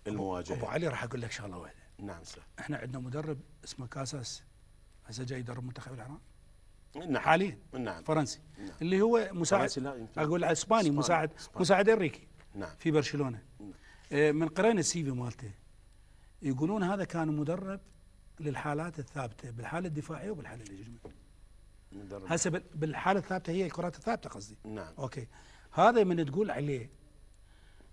ال- أبو المواجهه علي راح أقول لك شغلة واحدة. نعم أستاذ إحنا عندنا مدرب اسمه كاساس هسه جاي يدرب منتخب العراق. نعم. حاليا. نعم. فرنسي. نعم. اللي هو مساعد لا، يمكن. أقول إسباني إسباني. مساعد إسباني. مساعد إنريكي نعم. في برشلونة. آه، من قرينا السي في مالته. يقولون هذا كان مدرب للحالات الثابتة بالحالة الدفاعية وبالحالة الهجوميه مدرب. هسه بال- بالحالة الثابتة هي الكرات الثابتة قصدي. نعم. Okay. هذا من تقول عليه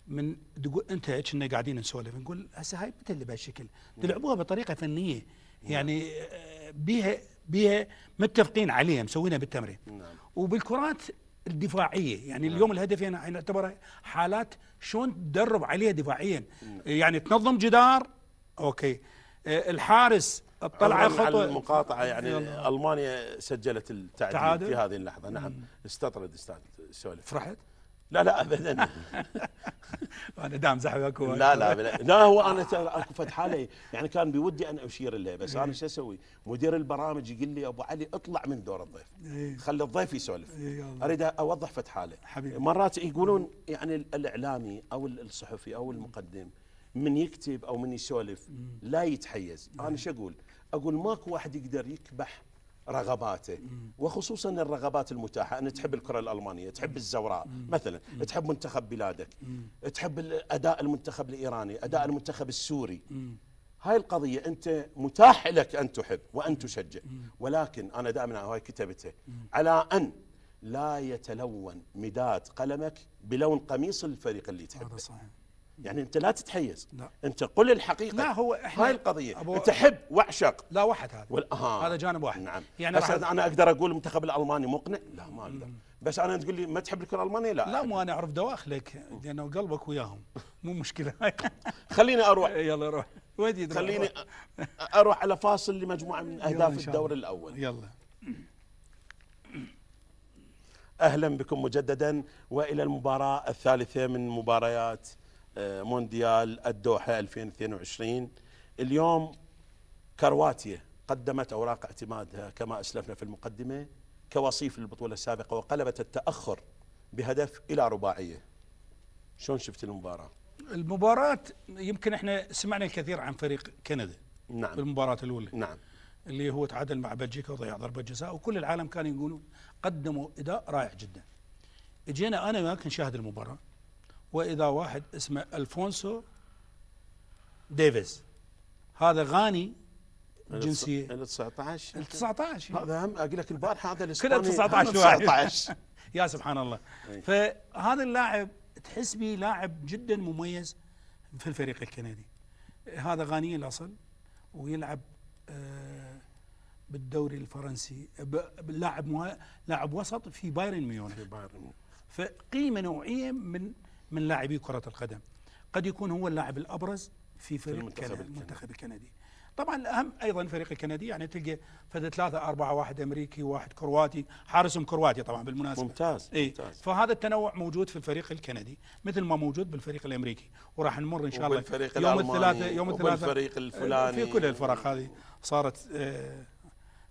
من تقول أنت كنا قاعدين نسولف؟ نقول هسه هاي متى اللي بهالشكل. تلعبوها بطريقة فنية. يعني آه، بيها بيها متفقين عليها مسوينها بالتمرين. نعم. وبالكرات الدفاعية. يعني اليوم الهدفين نعتبرها حالات شلون تدرب عليها دفاعيا. يعني تنظم جدار okay. آه، الحارس الطلعه على خطوه المقاطعة يعني يلا. ألمانيا سجلت التعادل تعادل؟ في هذه اللحظة. نعم. استطرد أستاذ سولف. فرحت؟ لا لا ابدا. أنا دام زحف أكو لا لا لا, هو أنا أكو فد حاله يعني كان بودي أن أشير له بس أنا شو أسوي؟ مدير البرامج يقول لي أبو علي اطلع من دور الضيف. إيه. خلي الضيف يسولف. إيه. أريد أوضح فد حاله حبيبي. مرات يقولون يعني الإعلامي أو الصحفي أو المقدم من يكتب أو من يسولف لا يتحيز. أنا شو أقول؟ أقول ماكو واحد يقدر يكبح رغباته. وخصوصا الرغبات المتاحة. ان تحب الكرة الألمانية تحب الزوراء مثلا تحب منتخب بلادك تحب أداء المنتخب الإيراني أداء المنتخب السوري. هاي القضية أنت متاح لك أن تحب وأن تشجع. ولكن أنا دائما هاي كتبته. على أن لا يتلون مداد قلمك بلون قميص الفريق اللي هذا تحبه صحيح. يعني انت لا تتحيز. لا. انت قل الحقيقة. لا، هو إحنا- هاي القضية. أبو- انت حب وأعشق. لا واحد هذا. وال... آه. هذا جانب واحد. نعم. يعني بس أنا أقدر أقول المنتخب الألماني مقنع؟ لا ما أقدر. بس أنا تقول لي ما تحب الكرة الألمانية؟ لا. لا مو أنا أعرف دواخلك. لأنه قلبك وياهم. مو مشكلة. خليني أروح. يلا روح. تروح؟ خليني أروح على فاصل لمجموعة من أهداف الدور. الأول. يلا. أهلا بكم مجددا وإلى المباراة الثالثة من مباريات مونديال الدوحة 2022 اليوم كرواتيا قدمت أوراق اعتمادها كما أسلفنا في المقدمة كوصيف للبطولة السابقة وقلبت التأخر بهدف إلى رباعية. شلون شفت المباراة؟ المباراة يمكن إحنا سمعنا الكثير عن فريق كندا نعم. بالمباراة الأولى. نعم. اللي هو تعادل مع بلجيكا وضيع ضربة جزاء وكل العالم كانوا يقولون قدموا أداء رائع جدا. اجينا أنا وياك نشاهد المباراة. وإذا واحد اسمه ألفونسو ديفيز. هذا غاني الجنسية ال 19 ال 19 هذا هم أقول لك البارحه هذا كلها الاسباني 19 هم واحد. 19 يا سبحان الله. أي. فهذا اللاعب تحس به لاعب جدا مميز في الفريق الكندي. هذا غاني الأصل ويلعب آه، بالدوري الفرنسي لاعب لاعب وسط في بايرن ميونخ. فقيمة نوعية من من لاعبي كرة القدم. قد يكون هو اللاعب الأبرز في فريق المنتخب الكندي. المنتخب الكندي. طبعا الأهم أيضا الفريق الكندي يعني تلقى فد ثلاثة أربعة واحد أمريكي واحد كرواتي حارسهم كرواتي طبعا بالمناسبة. ممتاز اي ممتاز. فهذا التنوع موجود في الفريق الكندي مثل ما موجود بالفريق الأمريكي. وراح نمر إن شاء الله يوم الثلاثاء يوم الثلاثاء وبالفريق الفلاني. في كل الفرق هذه صارت آه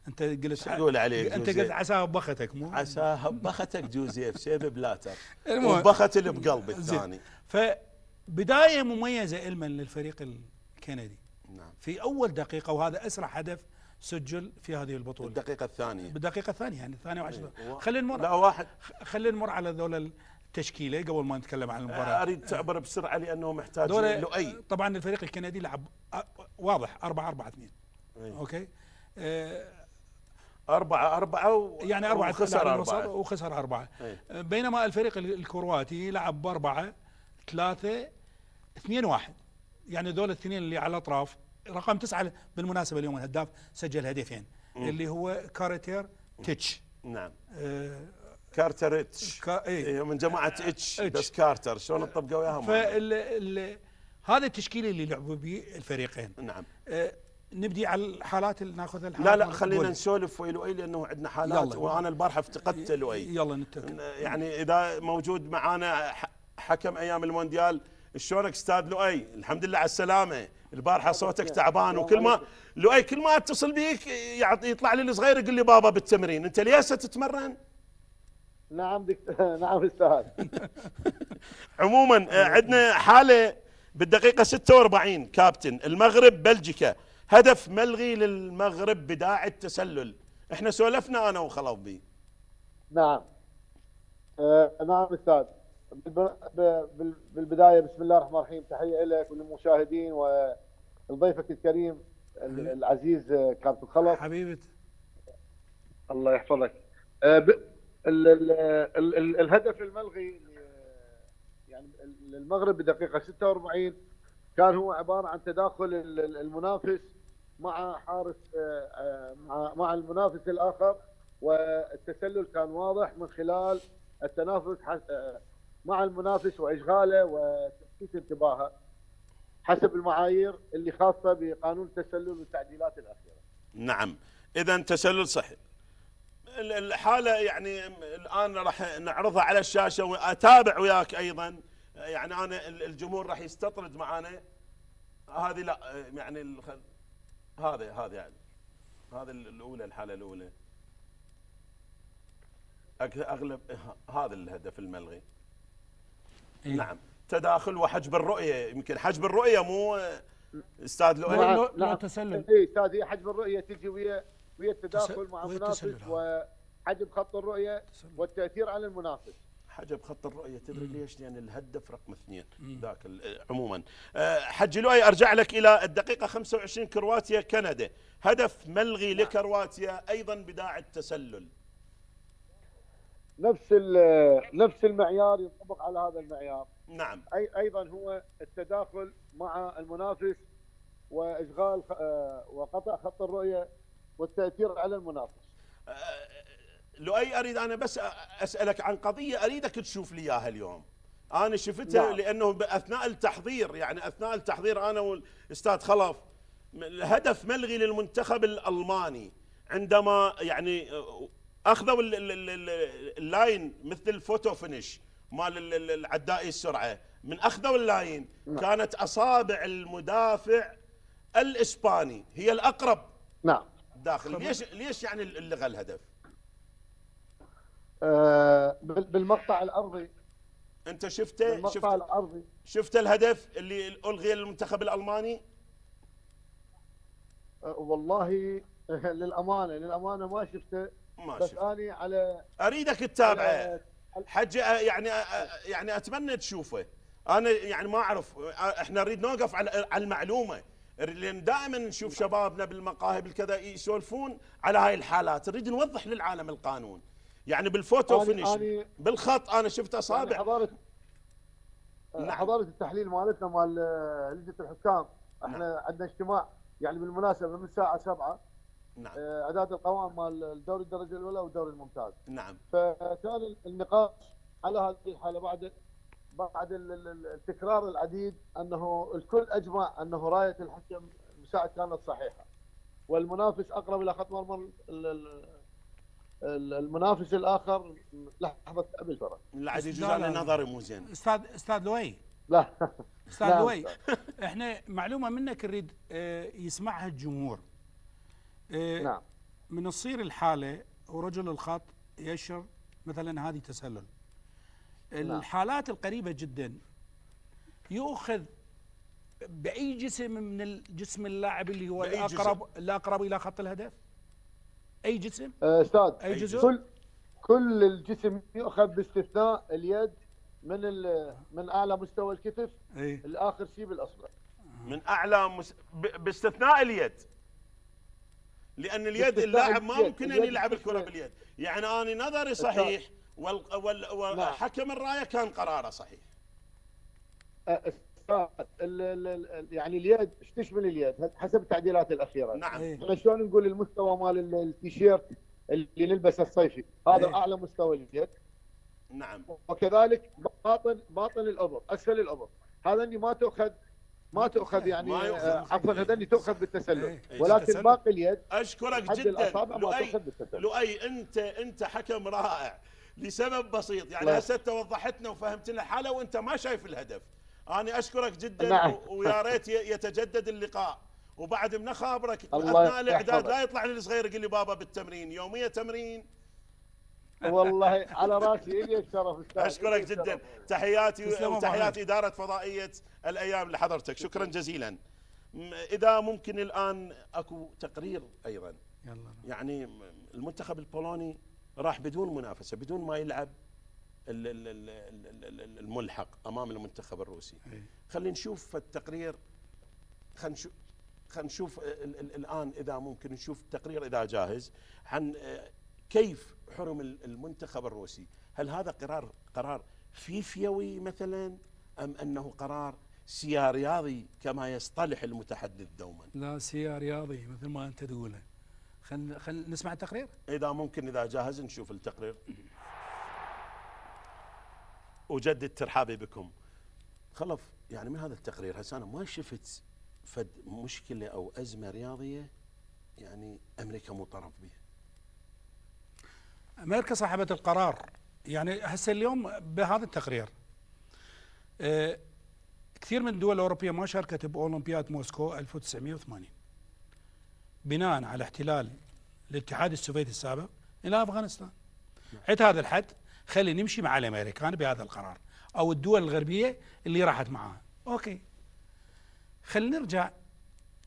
أنت قلت شو تقول عليه أنت؟ قلت عساها بختك مو؟ عسى هبختك جوزيف سيف بلاتر. وبخت اللي بقلب زين. الثاني. فبداية مميزة إلما للفريق الكندي. نعم. في أول دقيقة وهذا أسرع هدف سجل في هذه البطولة. الدقيقة الثانية. بالدقيقة الثانية يعني الثانية وعشرة إيه. خلينا لا نمر واحد خلينا نمر على ذول التشكيلة قبل ما نتكلم عن المباراة. أريد تعبر بسرعة لأنه محتاج لؤي طبعا الفريق الكندي لعب أ- واضح 4 4 2 إيه. أوكي؟ آه، أربعة أربعة و... يعني أربعة وخسر وسط أربعة. وخسر أربعة. آه، بينما الفريق ال- الكرواتي لعب بأربعة ثلاثة اثنين واحد. يعني دول الاثنين اللي على الأطراف. رقم تسعة بالمناسبة اليوم الهداف سجل هدفين اللي هو كارتير تيتش. نعم. آه، كارتر إتش. كا- إيه. إيه من جماعة إتش. إتش. بس كارتر شلون الطبقة وياهم؟ فال ال- هذا التشكيل اللي لعبوا به الفريقين. نعم. آه، نبدي على الحالات اللي ناخذ الحالات لا لا خلينا. نسولف ويا لؤي لأنه عندنا حالات يلا. وأنا البارحة افتقدت لؤي. يلا نتكلم يعني إذا موجود معانا ح- حكم أيام المونديال شلونك أستاذ لؤي؟ الحمد لله على السلامة. البارحة صوتك تعبان وكل ما لؤي كل ما اتصل بيك يعطي يطلع لي الصغير يقول لي بابا بالتمرين. أنت ليه هسه تتمرن؟ نعم دكتور نعم أستاذ. عموما آه، عندنا حالة بالدقيقة 46 كابتن. المغرب بلجيكا. هدف ملغي للمغرب بداعي التسلل. إحنا سولفنا أنا وخلوبي نعم. آه نعم أستاذ. بالبداية بسم الله الرحمن الرحيم. تحية لك وللمشاهدين و لضيفك الكريم ال- العزيز آه، كابتن الخلف حبيبة الله يحفظك. آه، ب- ال- ال- ال- ال- الهدف الملغي يعني المغرب بدقيقة 46 كان هو عبارة عن تداخل ال- ال- المنافس مع حارس آه، آه، مع مع المنافس الآخر والتسلل كان واضح من خلال التنافس آه، مع المنافس وإشغاله وتشتيت انتباهه حسب المعايير اللي خاصة بقانون التسلل والتعديلات الأخيرة. نعم. إذا تسلل صحي ال- الحالة يعني الآن راح نعرضها على الشاشة واتابع وياك أيضا. يعني أنا ال- الجمهور راح يستطرد معنا هذه لا يعني هذا هذا يعني هذا الأولى الحالة الأولى أك- اغلب هذا الهدف الملغي إيه. نعم تداخل وحجب الرؤية يمكن حجب الرؤية مو أستاذ لؤي. لو- لو تسلل. اي أستاذ هي حجب الرؤية تجي ويا ويا التداخل مع ويا منافس التسلل، وحجب خط الرؤية. والتأثير على المنافس. حجب خط الرؤية تدري ليش؟ لأن الهدف رقم اثنين ذاك عموما. آه، حج لؤي أرجع لك إلى الدقيقة 25 كرواتيا كندا. هدف ملغي لكرواتيا أيضا بداعي التسلل. نفس ال- نفس المعيار ينطبق على هذا المعيار. نعم. اي أيضا هو التداخل مع المنافس وإشغال آه، وقطع خط الرؤية والتأثير على المنافس. لؤي أريد أنا بس أسألك عن قضية أريدك تشوف لي إياها اليوم أنا شفتها نعم. لأنه أثناء التحضير يعني أثناء التحضير أنا والأستاذ خلف الهدف ملغي للمنتخب الألماني عندما يعني أخذوا ال- ال- ال- ال- ال line مثل ال photo finish مال ال- ال- العدائي السرعة من أخذوا ال line كانت أصابع المدافع الإسباني هي الأقرب نعم. داخل ليش ليش يعني لغى الهدف؟ آه، بال- بالمقطع الأرضي. أنت شفته بالمقطع شفت الأرضي. شفت الهدف اللي ألغي للمنتخب الألماني؟ آه، والله للأمانة للأمانة ما شفته. ما بس شفت اني على أريدك تتابعه. على- حج يعني يعني أتمنى تشوفه. أنا يعني ما أعرف إحنا نريد نوقف على على المعلومة. لأن دائما نشوف شبابنا بالمقاهي بالكذا يسولفون على هاي الحالات. نريد نوضح للعالم القانون. يعني بالفوتو أنا- أنا- بالخط أنا شفت يعني اصابع حضاره نعم. حضارة التحليل مالتنا مال لجنة الحكام. إحنا عندنا اجتماع يعني بالمناسبة من الساعة 7 نعم. آه، أعداد القوائم مال الدوري الدرجة الأولى والدوري الممتاز. نعم. فكان النقاش على هذه الحالة بعد بعد ال- ال- ال- التكرار العديد أنه الكل أجمع أنه راية الحكم مساعد كانت صحيحة. والمنافس أقرب إلى خط مرمى المنافس الآخر لحظة قبل ترى على لا. نظري مو زين. أستاذ أستاذ لؤي لا. أستاذ نعم، لؤي. إحنا معلومة منك نريد آه، يسمعها الجمهور. آه، نعم. من تصير الحالة ورجل الخط يشر مثلا هذه تسلل. الحالات القريبة جدا يؤخذ بأي جسم من الجسم اللاعب اللي هو جسم؟ الاقرب الأقرب إلى خط الهدف؟ أي جسم؟ آه، أستاذ. أي جزء؟ كل كل الجسم يؤخذ باستثناء اليد من ال- من أعلى مستوى الكتف أي. لاخر شيء بالأصبع. من أعلى مس... ب... باستثناء اليد. لأن اليد اللاعب ما. ممكن أن يلعب الكرة. باليد. يعني أنا نظري صحيح وال... وال... نعم. وحكم الراية كان قراره صحيح. أستاذ ال- ال- ال- يعني اليد إيش تشمل اليد؟ حسب التعديلات الأخيرة. نعم. إيه. إحنا شلون نقول المستوى مال ال- التيشيرت اللي نلبسه الصيفي؟ هذا إيه. أعلى مستوى اليد. نعم. وكذلك باطن باطن الإبط أسفل الإبط هذا اللي ما تؤخذ ما تؤخذ يعني. آه، عفوا هذا اللي تؤخذ بالتسلل. إيه. ولكن. باقي اليد أشكرك جدا. لؤي لؤي انت أنت حكم رائع. لسبب بسيط. يعني. هسه انت وضحت لنا وفهمت لنا الحاله وأنت ما شايف الهدف. أنا أشكرك جدا نعم. ويا ريت يتجدد اللقاء. وبعد من خابرك أثناء الإعداد. لا يطلع لي الصغير يقول لي بابا بالتمرين يومية تمرين. والله على راسي إلي الشرف أشكرك جدا. تحياتي وتحيات. إدارة فضائية الأيام لحضرتك شكرا جزيلا. إذا ممكن الآن أكو تقرير أيضا. يلا. يعني المنتخب البولوني راح بدون منافسة بدون ما يلعب. الملحق أمام المنتخب الروسي. إيه. خلينا نشوف التقرير خلينا نشوف خلينا نشوف ال- ال- الآن إذا ممكن نشوف التقرير إذا جاهز عن آه، كيف حرم ال- المنتخب الروسي. هل هذا قرار قرار فيفيوي مثلا أم أنه قرار سيا رياضي كما يصطلح المتحدث دوما؟ لا سيا رياضي مثل ما أنت تقوله. خل خل نسمع التقرير. إذا ممكن إذا جاهز نشوف التقرير. أجدد ترحابي بكم. خلف يعني من هذا التقرير؟ هسه أنا ما شفت فد مشكلة أو أزمة رياضية يعني أمريكا مو طرف بها أمريكا صاحبة القرار. يعني هسه اليوم بهذا التقرير. آه، كثير من الدول الأوروبية ما شاركت بأولمبياد موسكو 1980 بناء على احتلال الاتحاد السوفيتي السابق إلى أفغانستان. حيث هذا الحد خلي نمشي مع الأمريكان بهذا القرار. أو الدول الغربية اللي راحت معها أوكي. خلينا نرجع.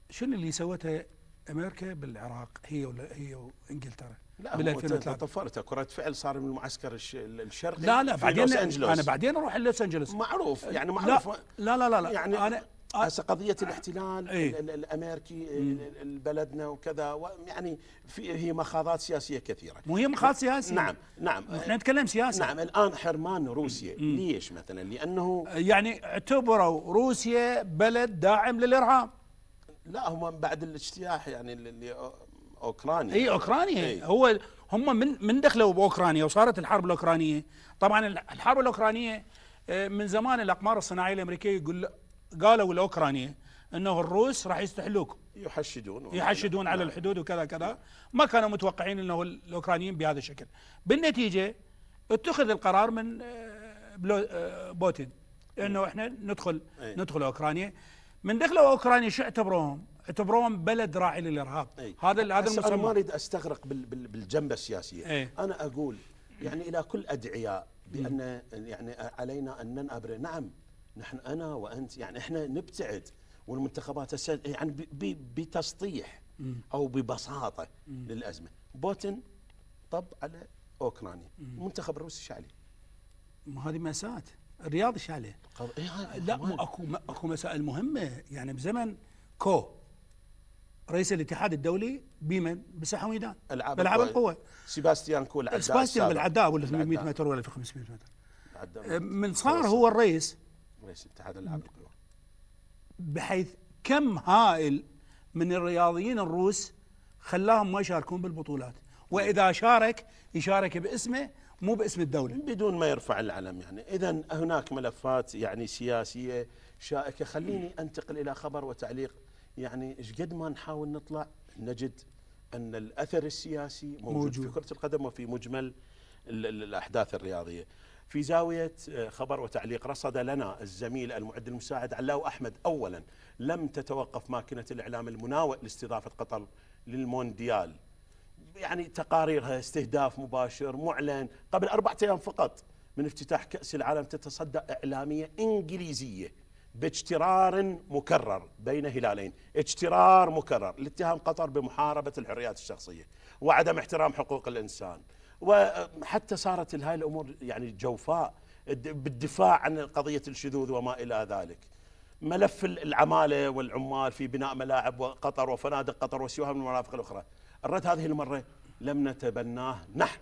شنو اللي سوته أمريكا بالعراق؟ هي ولا هي وإنجلترا؟ لا بال هو 2003 تطفرت. كرة فعل صار من المعسكر الش- الشرقي لا لا بعدين. أنا بعدين أروح لوس أنجلوس. معروف يعني معروف. لا لا لا, لا. يعني أنا هسه قضية الاحتلال إيه. ال- ال- الأمريكي ال- ال- بلدنا وكذا يعني في هي مخاضات سياسية كثيرة. مو هي مخاض سياسي نعم نعم. إحنا نتكلم سياسي نعم الآن حرمان روسيا. ليش مثلا؟ لأنه يعني اعتبروا روسيا بلد داعم للإرهاب. لا هم بعد الاجتياح يعني اللي أوكرانيا. إي أوكرانيا. إيه. هو هم من من دخلوا بأوكرانيا وصارت الحرب الأوكرانية. طبعا الحرب الأوكرانية آه، من زمان الأقمار الصناعية الأمريكية يقول قالوا الاوكرانيه إنه الروس راح يستحلوكم يحشدون يحشدون على نعم. الحدود وكذا كذا ما كانوا متوقعين إنه الأوكرانيين بهذا الشكل بالنتيجة اتخذ القرار من آه، آه، بوتين إنه إحنا ندخل أي. ندخل أوكرانيا من دخلوا أوكرانيا شو اعتبروهم؟ اعتبروهم بلد راعي للإرهاب أي. هذا هذا هسه أنا ما المسمى أريد أستغرق بال- بال- بالجنبه السياسية إيه. أنا أقول يعني إلى كل أدعياء بأن يعني علينا أن ننأبر نعم نحن أنا وأنت يعني إحنا نبتعد والمنتخبات هسه يعني بتسطيح أو ببساطة للأزمة بوتين طب على أوكرانيا المنتخب الروسي شو عليه؟ ما هذه مأساة الرياض إيش عليه؟ قض- إيه لا مو أكو أكو مسائل مهمة يعني بزمن كو رئيس الاتحاد الدولي بمن؟ بساحة ميدان بالعاب القوى. القوة سيباستيان كو العداء سباستيان السابق. بالعداء ولا 800 العداء. متر ولا في 500 متر. من صار هو الرئيس رئيس اتحاد العاب القوى بحيث كم هائل من الرياضيين الروس خلاهم ما يشاركون بالبطولات. وإذا شارك يشارك باسمه مو باسم الدولة. بدون ما يرفع العلم يعني. اذا هناك ملفات يعني سياسية شائكة. خليني أنتقل إلى خبر وتعليق. يعني إيش قد ما نحاول نطلع نجد أن الأثر السياسي موجود, موجود. في كرة القدم وفي مجمل ال- ال- الأحداث الرياضية. في زاوية آه، خبر وتعليق رصد لنا الزميل المعد المساعد علاو أحمد. اولا لم تتوقف ماكينة الإعلام المناوئ لاستضافة قطر للمونديال. يعني تقاريرها استهداف مباشر معلن. قبل أربعة أيام فقط من افتتاح كأس العالم تتصدى إعلامية إنجليزية باجترار مكرر بين هلالين. اجترار مكرر لاتهام قطر بمحاربة الحريات الشخصية وعدم احترام حقوق الإنسان. وحتى صارت هاي الأمور يعني جوفاء الد- بالدفاع عن قضية الشذوذ وما إلى ذلك. ملف العمالة والعمال في بناء ملاعب قطر وفنادق قطر وسواها من المرافق الأخرى. الرد هذه المرة لم نتبناه نحن.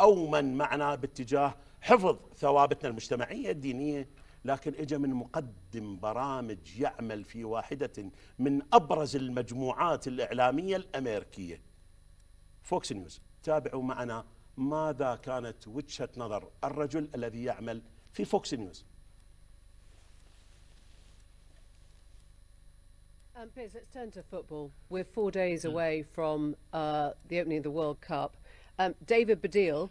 أو من معنا باتجاه حفظ ثوابتنا المجتمعية الدينية لكن اجى من مقدم برامج يعمل في واحدة من أبرز المجموعات الإعلامية الأمريكية. فوكس نيوز تابعوا معنا ماذا كانت وجهة نظر الرجل الذي يعمل في فوكس نيوز Um, Piers, let's turn to football. We're four days away from uh, the opening of the World Cup. Um, David Baddiel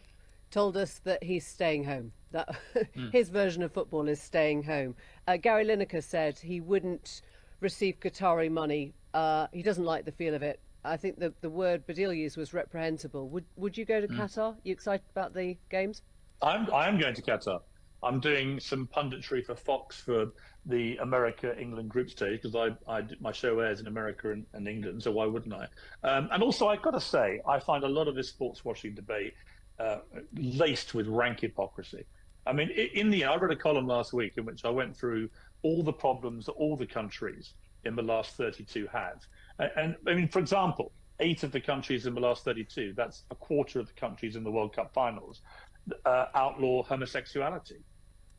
told us that he's staying home. That his version of football is staying home. Uh, Gary Lineker said he wouldn't receive Qatari money. Uh, he doesn't like the feel of it. I think the, the word Baddiel used was reprehensible. Would would you go to Qatar? You excited about the games? I'm I am going to Qatar. I'm doing some punditry for Fox for the America England group stage because I, I my show airs in America and, and England, so why wouldn't I? Um, and also, I've got to say, I find a lot of this sports watching debate uh, laced with rank hypocrisy. I mean, in the I read a column last week in which I went through all the problems that all the countries in the last 32 have. And, I mean, for example, eight of the countries in the last 32, that's a quarter of the countries in the World Cup finals, uh, outlaw homosexuality.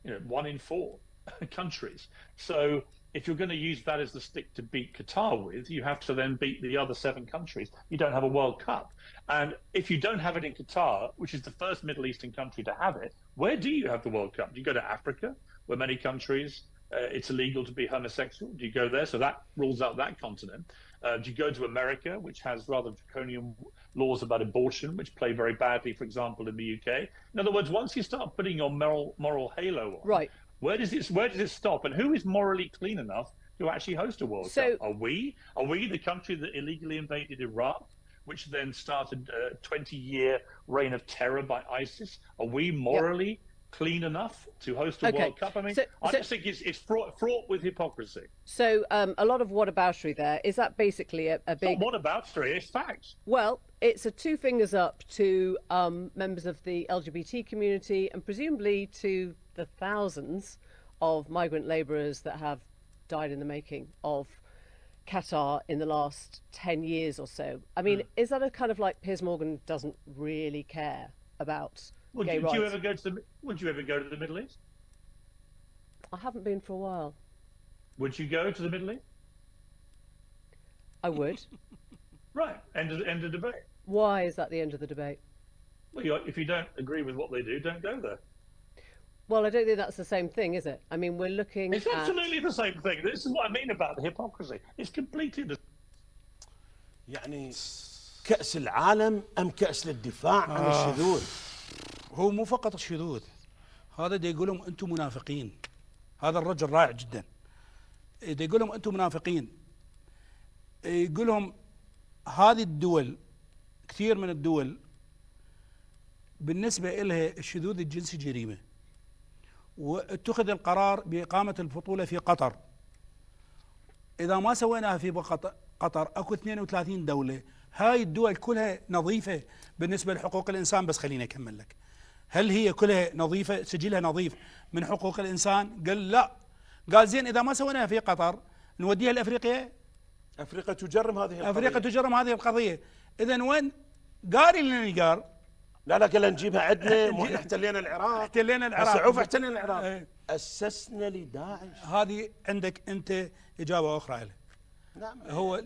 You know, one in four countries. So if you're going to use that as the stick to beat Qatar with, you have to then beat the other seven countries. You don't have a World Cup. And if you don't have it in Qatar, which is the first Middle Eastern country to have it, where do you have the World Cup? Do you go to Africa, where many countries uh, it's illegal to be homosexual? Do you go there? So that rules out that continent. Uh, do you go to America, which has rather draconian laws about abortion, which play very badly, for example, in the UK? In other words, once you start putting your moral moral halo on, Right. where does this where does it stop? And who is morally clean enough to actually host a World So- Cup? Are we? Are we the country that illegally invaded Iraq, which then started a 20-year reign of terror by ISIS? Are we morally clean enough to host a Okay. World Cup? I mean, So- I so- just think it's, it's fraught, fraught with hypocrisy. So um, a lot of whataboutery there. Is that basically a, a big? What about three? It's facts. Well, it's a two fingers up to um, members of the LGBT community and presumably to the thousands of migrant labourers that have died in the making of Qatar in the last 10 years or so. I mean, Hmm. is that a kind of like Piers Morgan doesn't really care about Would gay you, would rights? you ever go to the Would you ever go to the Middle East? I haven't been for a while. Would you go to the Middle East? I would. Right. End of end of debate. Why is that the end of the debate? Well, you, if you don't agree with what they do, don't go there. Well, I don't think that's the same thing, is it? I mean, we're looking It's at. absolutely the same thing. This is what I mean about the hypocrisy. It's completely the يعني كأس العالم أم كأس للدفاع عن الشذوذ هو مو فقط الشذوذ. هذا دا يقول لهم أنتم منافقين. هذا الرجل رائع جدا. دا يقول لهم أنتم منافقين. يقول لهم هذه الدول كثير من الدول بالنسبة إلها الشذوذ الجنسي جريمة. واتخذ القرار بإقامة البطولة في قطر. إذا ما سويناها في قطر أكو 32 دولة. هاي الدول كلها نظيفة بالنسبة لحقوق الإنسان بس خليني أكمل لك. هل هي كلها نظيفة؟ سجلها نظيف. من حقوق الإنسان؟ قال لا. قال زين إذا ما سويناها في قطر نوديها لأفريقيا؟ أفريقيا تجرم هذه القضية. أفريقيا تجرم هذه القضية. اذا وين؟ قاري اللي قار لا لا قال نجيبها عندنا مو إحنا احتلينا العراق. احتلينا العراق. السعوف احتلنا العراق. إيه. أسسنا لداعش. هذه عندك أنت إجابة أخرى له نعم. هو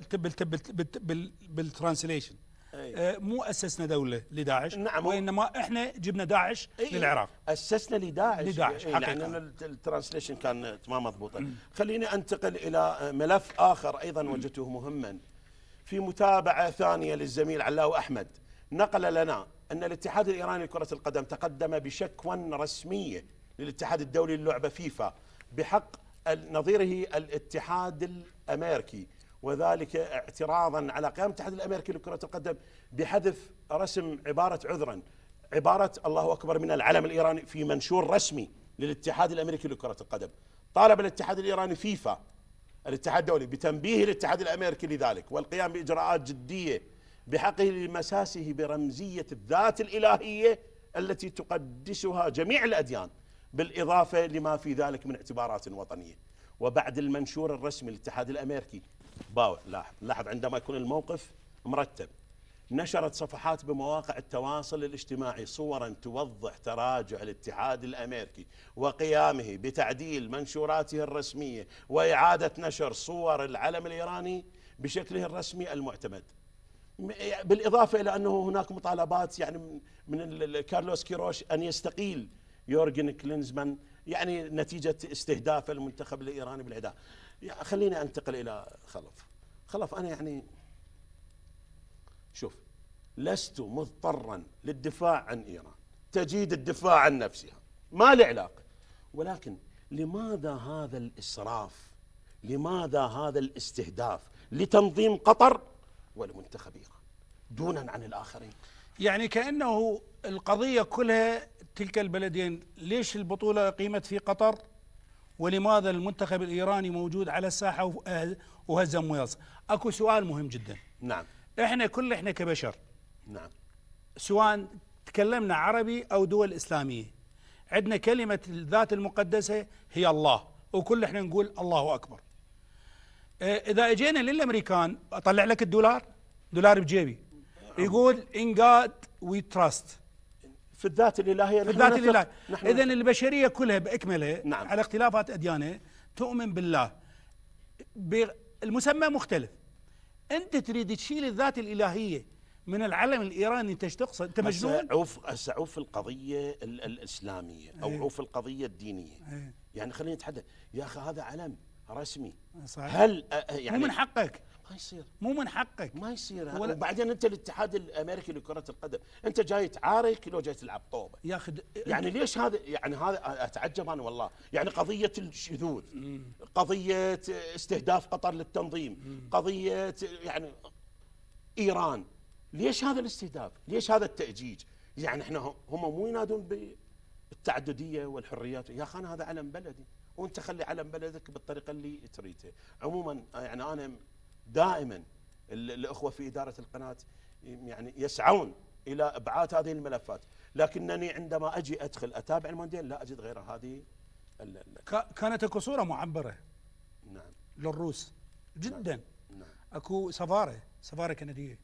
بال translation. أي. آه، مو أسسنا دولة لداعش نعم. وإنما إحنا جبنا داعش إيه. للعراق أسسنا لداعش لداعش، إيه، حقيقة. لأن الت- ال translation كان ما مضبوطا خليني أنتقل إلى ملف آخر أيضا وجدته مهما في متابعة ثانية للزميل علاو أحمد نقل لنا أن الاتحاد الإيراني لكرة القدم تقدم بشكوى رسمية للاتحاد الدولي للعبة فيفا بحق نظيره الاتحاد الأمريكي وذلك اعتراضا على قيام الاتحاد الأمريكي لكرة القدم بحذف رسم عبارة عذرا. عبارة الله أكبر من العلم الإيراني في منشور رسمي للاتحاد الأمريكي لكرة القدم. طالب الاتحاد الإيراني فيفا الاتحاد الدولي بتنبيه الاتحاد الأمريكي لذلك والقيام بإجراءات جدية بحقه لمساسه برمزية الذات الإلهية التي تقدسها جميع الأديان بالإضافة لما في ذلك من اعتبارات وطنية. وبعد المنشور الرسمي للاتحاد الأمريكي باوع لاحظ لاحظ عندما يكون الموقف مرتب نشرت صفحات بمواقع التواصل الاجتماعي صورا توضح تراجع الاتحاد الأمريكي وقيامه بتعديل منشوراته الرسمية وإعادة نشر صور العلم الإيراني بشكله الرسمي المعتمد. م- بالإضافة إلى أنه هناك مطالبات يعني من- كارلوس كيروش أن يستقيل يورجن كلينزمان يعني نتيجة استهداف المنتخب الإيراني بالعداء. خليني أنتقل إلى خلف. خلف أنا يعني شوف لست مضطرا للدفاع عن إيران. تجيد الدفاع عن نفسها. ما له علاقة. ولكن لماذا هذا الإسراف؟ لماذا هذا الاستهداف؟ لتنظيم قطر ولمنتخب إيران. دونا عن الآخرين. يعني كأنه القضية كلها تلك البلدين. ليش البطولة قيمت في قطر؟ ولماذا المنتخب الإيراني موجود على الساحة وه- وهزم ويلز أكو سؤال مهم جدا. نعم. إحنا كل إحنا كبشر. نعم. سواء تكلمنا عربي أو دول إسلامية عندنا كلمة الذات المقدسة هي الله وكل إحنا نقول الله أكبر. آه، إذا إجينا للأمريكان أطلع لك الدولار؟ دولار بجيبي. يقول ان جاد وي تراست في الذات الإلهية في الذات نثق- الالهي نحن اذا البشرية كلها باكملها نعم. على اختلافات اديانها تؤمن بالله. المسمى مختلف. أنت تريد تشيل الذات الإلهية من العلم الإيراني أنت إيش تقصد؟ أنت مجنون؟ عوف هسه عوف القضية ال- الإسلامية أو إيه. عوف القضية الدينية. إيه. يعني خلينا نتحدث. يا أخي هذا علم رسمي. صحيح. هل يعني مو من حقك. ما يصير. مو من حقك. ما يصير. ولا- وبعدين انت الاتحاد الامريكي لكرة القدم انت جاي تعارك لو جاي تلعب طوبة. يا أخي يعني ليش هذا يعني هذا أتعجب أنا والله. يعني قضية الشذوذ قضية استهداف قطر للتنظيم قضية يعني إيران. ليش هذا الاستهداف؟ ليش هذا التأجيج؟ يعني إحنا هم- مو ينادون بالتعددية والحريات. يا أخي أنا هذا علم بلدي. وأنت خلي علم بلدك بالطريقة اللي تريدها عموما يعني أنا دائما ال- الإخوة في إدارة القناة يعني يسعون إلى إبعاد هذه الملفات. لكنني عندما أجي أدخل أتابع المونديال لا أجد غير هذه كانت أكو صورة معبرة نعم. للروس. جدا. نعم. أكو سفارة سفارة كندية.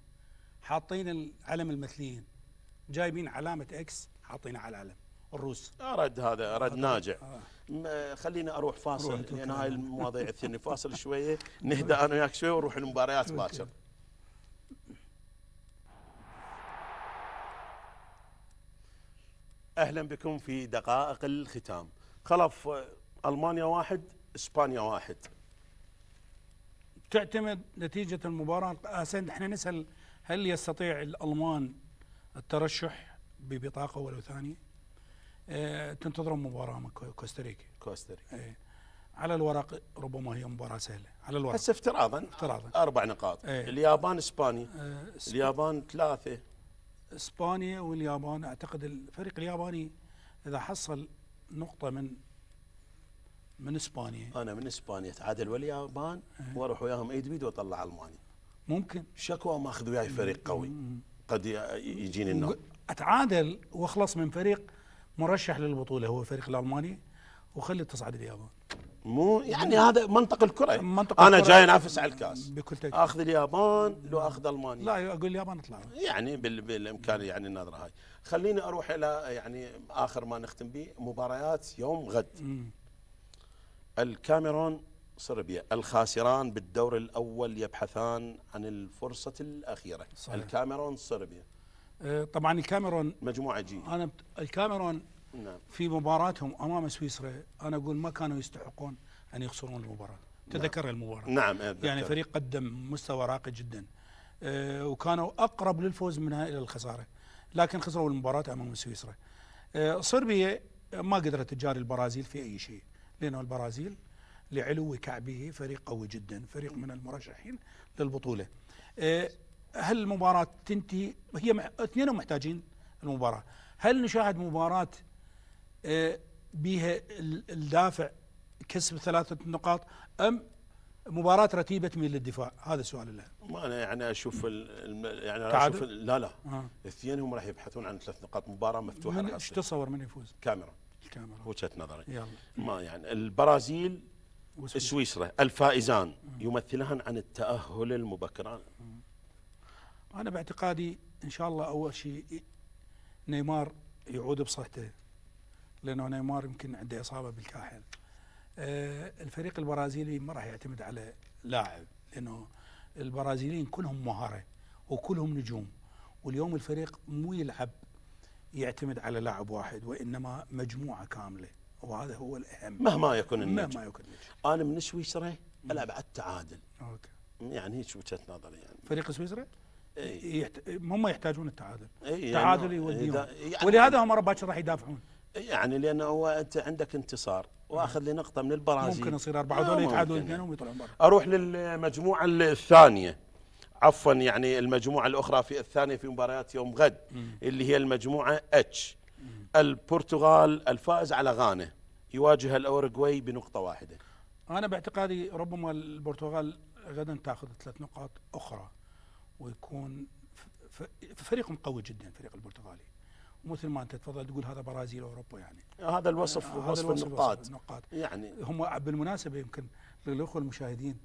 حاطين العلم المثليين. جايبين علامة إكس حاطينها على العلم. الروس. أرد هذا أرد ناجع آه. خليني أروح فاصل لأن. هاي المواضيع تثيرني فاصل شوية. نهدى أنا وياك شوية ونروح المباريات باكر أهلا بكم في دقائق الختام. خلف آه، ألمانيا واحد إسبانيا واحد. تعتمد نتيجة المباراة. اسند إحنا نسأل هل يستطيع الألمان الترشح ببطاقة ولو ثانية؟ آه تنتظرون مباراة من كو- كوستاريكا كوستاريكا إيه. على الورق ربما هي مباراة سهلة. على الورق. هسه افتراضا. افتراضا. أربع نقاط. إيه. اليابان إسبانيا. آه، إسب- اليابان ثلاثة. إسبانيا واليابان أعتقد الفريق الياباني إذا حصل نقطة من من إسبانيا. أنا من إسبانيا. تعادل واليابان وأروح وياهم أيد بيد وأطلع ألمانيا. ممكن. شكوى ما أخذ وياي فريق قوي. قد يجيني النوم. أتعادل وأخلص من فريق مرشح للبطولة هو الفريق الألماني وخلي تصعد اليابان مو يعني هذا منطق الكرة. منطق أنا. جاي انافس على الكاس. بكل تأكيد. آخذ اليابان لو آخذ ألمانيا. لا أقول اليابان اطلع. يعني بال- بالإمكان يعني النظره هاي. خليني أروح إلى يعني آخر ما نختم به مباريات يوم غد. الكاميرون صربيا الخاسران بالدور الأول يبحثان عن الفرصة الأخيرة. صحيح. الكاميرون صربيا. طبعا الكاميرون مجموعة جي. أنا الكاميرون نعم. في مباراتهم أمام سويسرا أنا أقول ما كانوا يستحقون أن يخسرون المباراة. تذكر المباراة. نعم يعني فريق قدم مستوى راقي جدا. آه، وكانوا أقرب للفوز منها إلى الخسارة لكن خسروا المباراة أمام سويسرا. آه، صربيا ما قدرت تجاري البرازيل في أي شيء لأنه البرازيل لعلو كعبه فريق قوي جدا فريق من المرشحين للبطولة. آه، هل المباراة تنتهي؟ هي اثنينهم محتاجين المباراة. هل نشاهد مباراة آه، بها ال- الدافع كسب ثلاثة نقاط أم مباراة رتيبة تميل للدفاع؟ هذا السؤال الآن ما أنا يعني أشوف الم- يعني أنا؟ أشوف ال- لا لا. آه. الاثنين هم راح يبحثون عن ثلاث نقاط مباراة مفتوحة من إيش. تصور من يفوز؟ كاميرون الكاميرا وجهة نظري. يلا. ما يعني البرازيل وسويسرا. سويسرا الفائزان يمثلان عن التأهل المبكر أنا باعتقادي إن شاء الله أول شيء نيمار يعود بصحته لأنه نيمار يمكن عنده إصابة بالكاحل. آه، الفريق البرازيلي ما راح يعتمد على لاعب لأنه البرازيليين كلهم مهارة وكلهم نجوم واليوم الفريق مو يلعب يعتمد على لاعب واحد وإنما مجموعة كاملة وهذا هو الأهم. مهما يكون النجم. مهما يكون النجم. أنا من سويسرا ألعب على التعادل. أوكي. يعني هيك وجهة نظري يعني. فريق سويسرا. يحت... هم يحتاجون التعادل. يعني تعادل يوديهم. إذا- يعني- ولهذا هم باكر راح يدافعون. يعني لأنه هو أنت عندك انتصار وأخذ لي نقطة من البرازيل. ممكن يصير أربعة ودول يتعادلوا ممكن. اثنينهم ويطلعون برا. أروح للمجموعة الثانية. عفوا يعني المجموعة الأخرى في الثانية في مباريات يوم غد اللي هي المجموعة اتش البرتغال الفائز على غانا. يواجه الأوروغواي بنقطة واحدة. أنا باعتقادي ربما البرتغال غدا تأخذ ثلاث نقاط أخرى. ويكون ف- ف- فريق قوي جدا فريق البرتغالي. ومثل ما أنت تفضل تقول هذا برازيل أوروبا يعني. هذا الوصف هذا وصف وصف النقاط يعني هم بالمناسبة يمكن للأخوة المشاهدين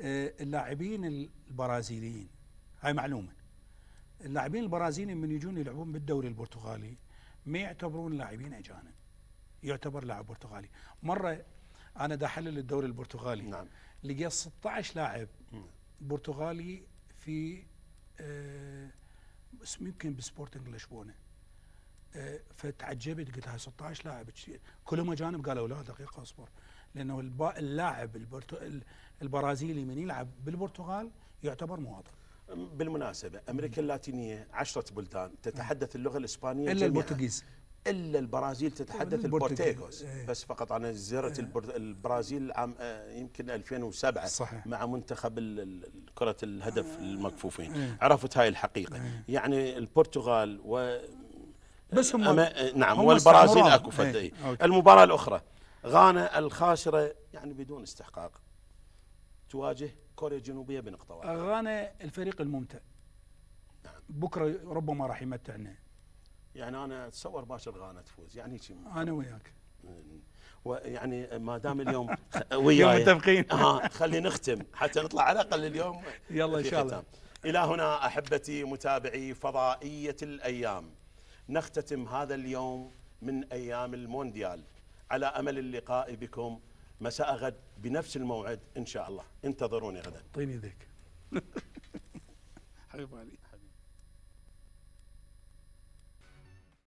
آه، اللاعبين البرازيليين هاي معلومة. اللاعبين البرازيليين من يجون يلعبون بالدوري البرتغالي ما يعتبرون لاعبين أجانب يعتبر لاعب برتغالي. مرة أنا دا احلل الدوري البرتغالي نعم. لقيت 16 لاعب. برتغالي في آه، اسم يمكن بسبورتنج لشبونه آه، فتعجبت قلت هاي 16 لاعب. كلهم أجانب قالوا لا دقيقة اصبر. لأنه اللاعب البرازيلي من يلعب بالبرتغال يعتبر مواطن. بالمناسبة أمريكا اللاتينية عشرة بلدان تتحدث اللغة الإسبانية إلا جميعاً. ال Portuguese. إلا البرازيل تتحدث. ال Portuguese إيه. بس فقط أنا زرت البر- البرازيل عام آه، يمكن 2007 صحيح. مع منتخب كرة الهدف المكفوفين إيه. عرفت هاي الحقيقة يعني البرتغال و بس هم أما نعم هم والبرازيل. أكو فد إيه. إيه. أوكي. المباراة الأخرى غانا الخاسرة يعني بدون استحقاق تواجه كوريا الجنوبية بنقطة واحدة غانا الفريق الممتع بكرة ربما راح يمتعنا يعني أنا أتصور باشر غانا تفوز يعني شي. أنا وياك. ويعني ما دام اليوم وياي. متفقين. ها خلي نختم حتى نطلع على الأقل اليوم يلا إن في شاء الله. إلى هنا أحبتي متابعي فضائية الأيام. نختتم هذا اليوم من أيام المونديال. على أمل اللقاء بكم. مساء غد بنفس الموعد إن شاء الله. انتظروني غدا. اعطيني ذيك. حبيب علي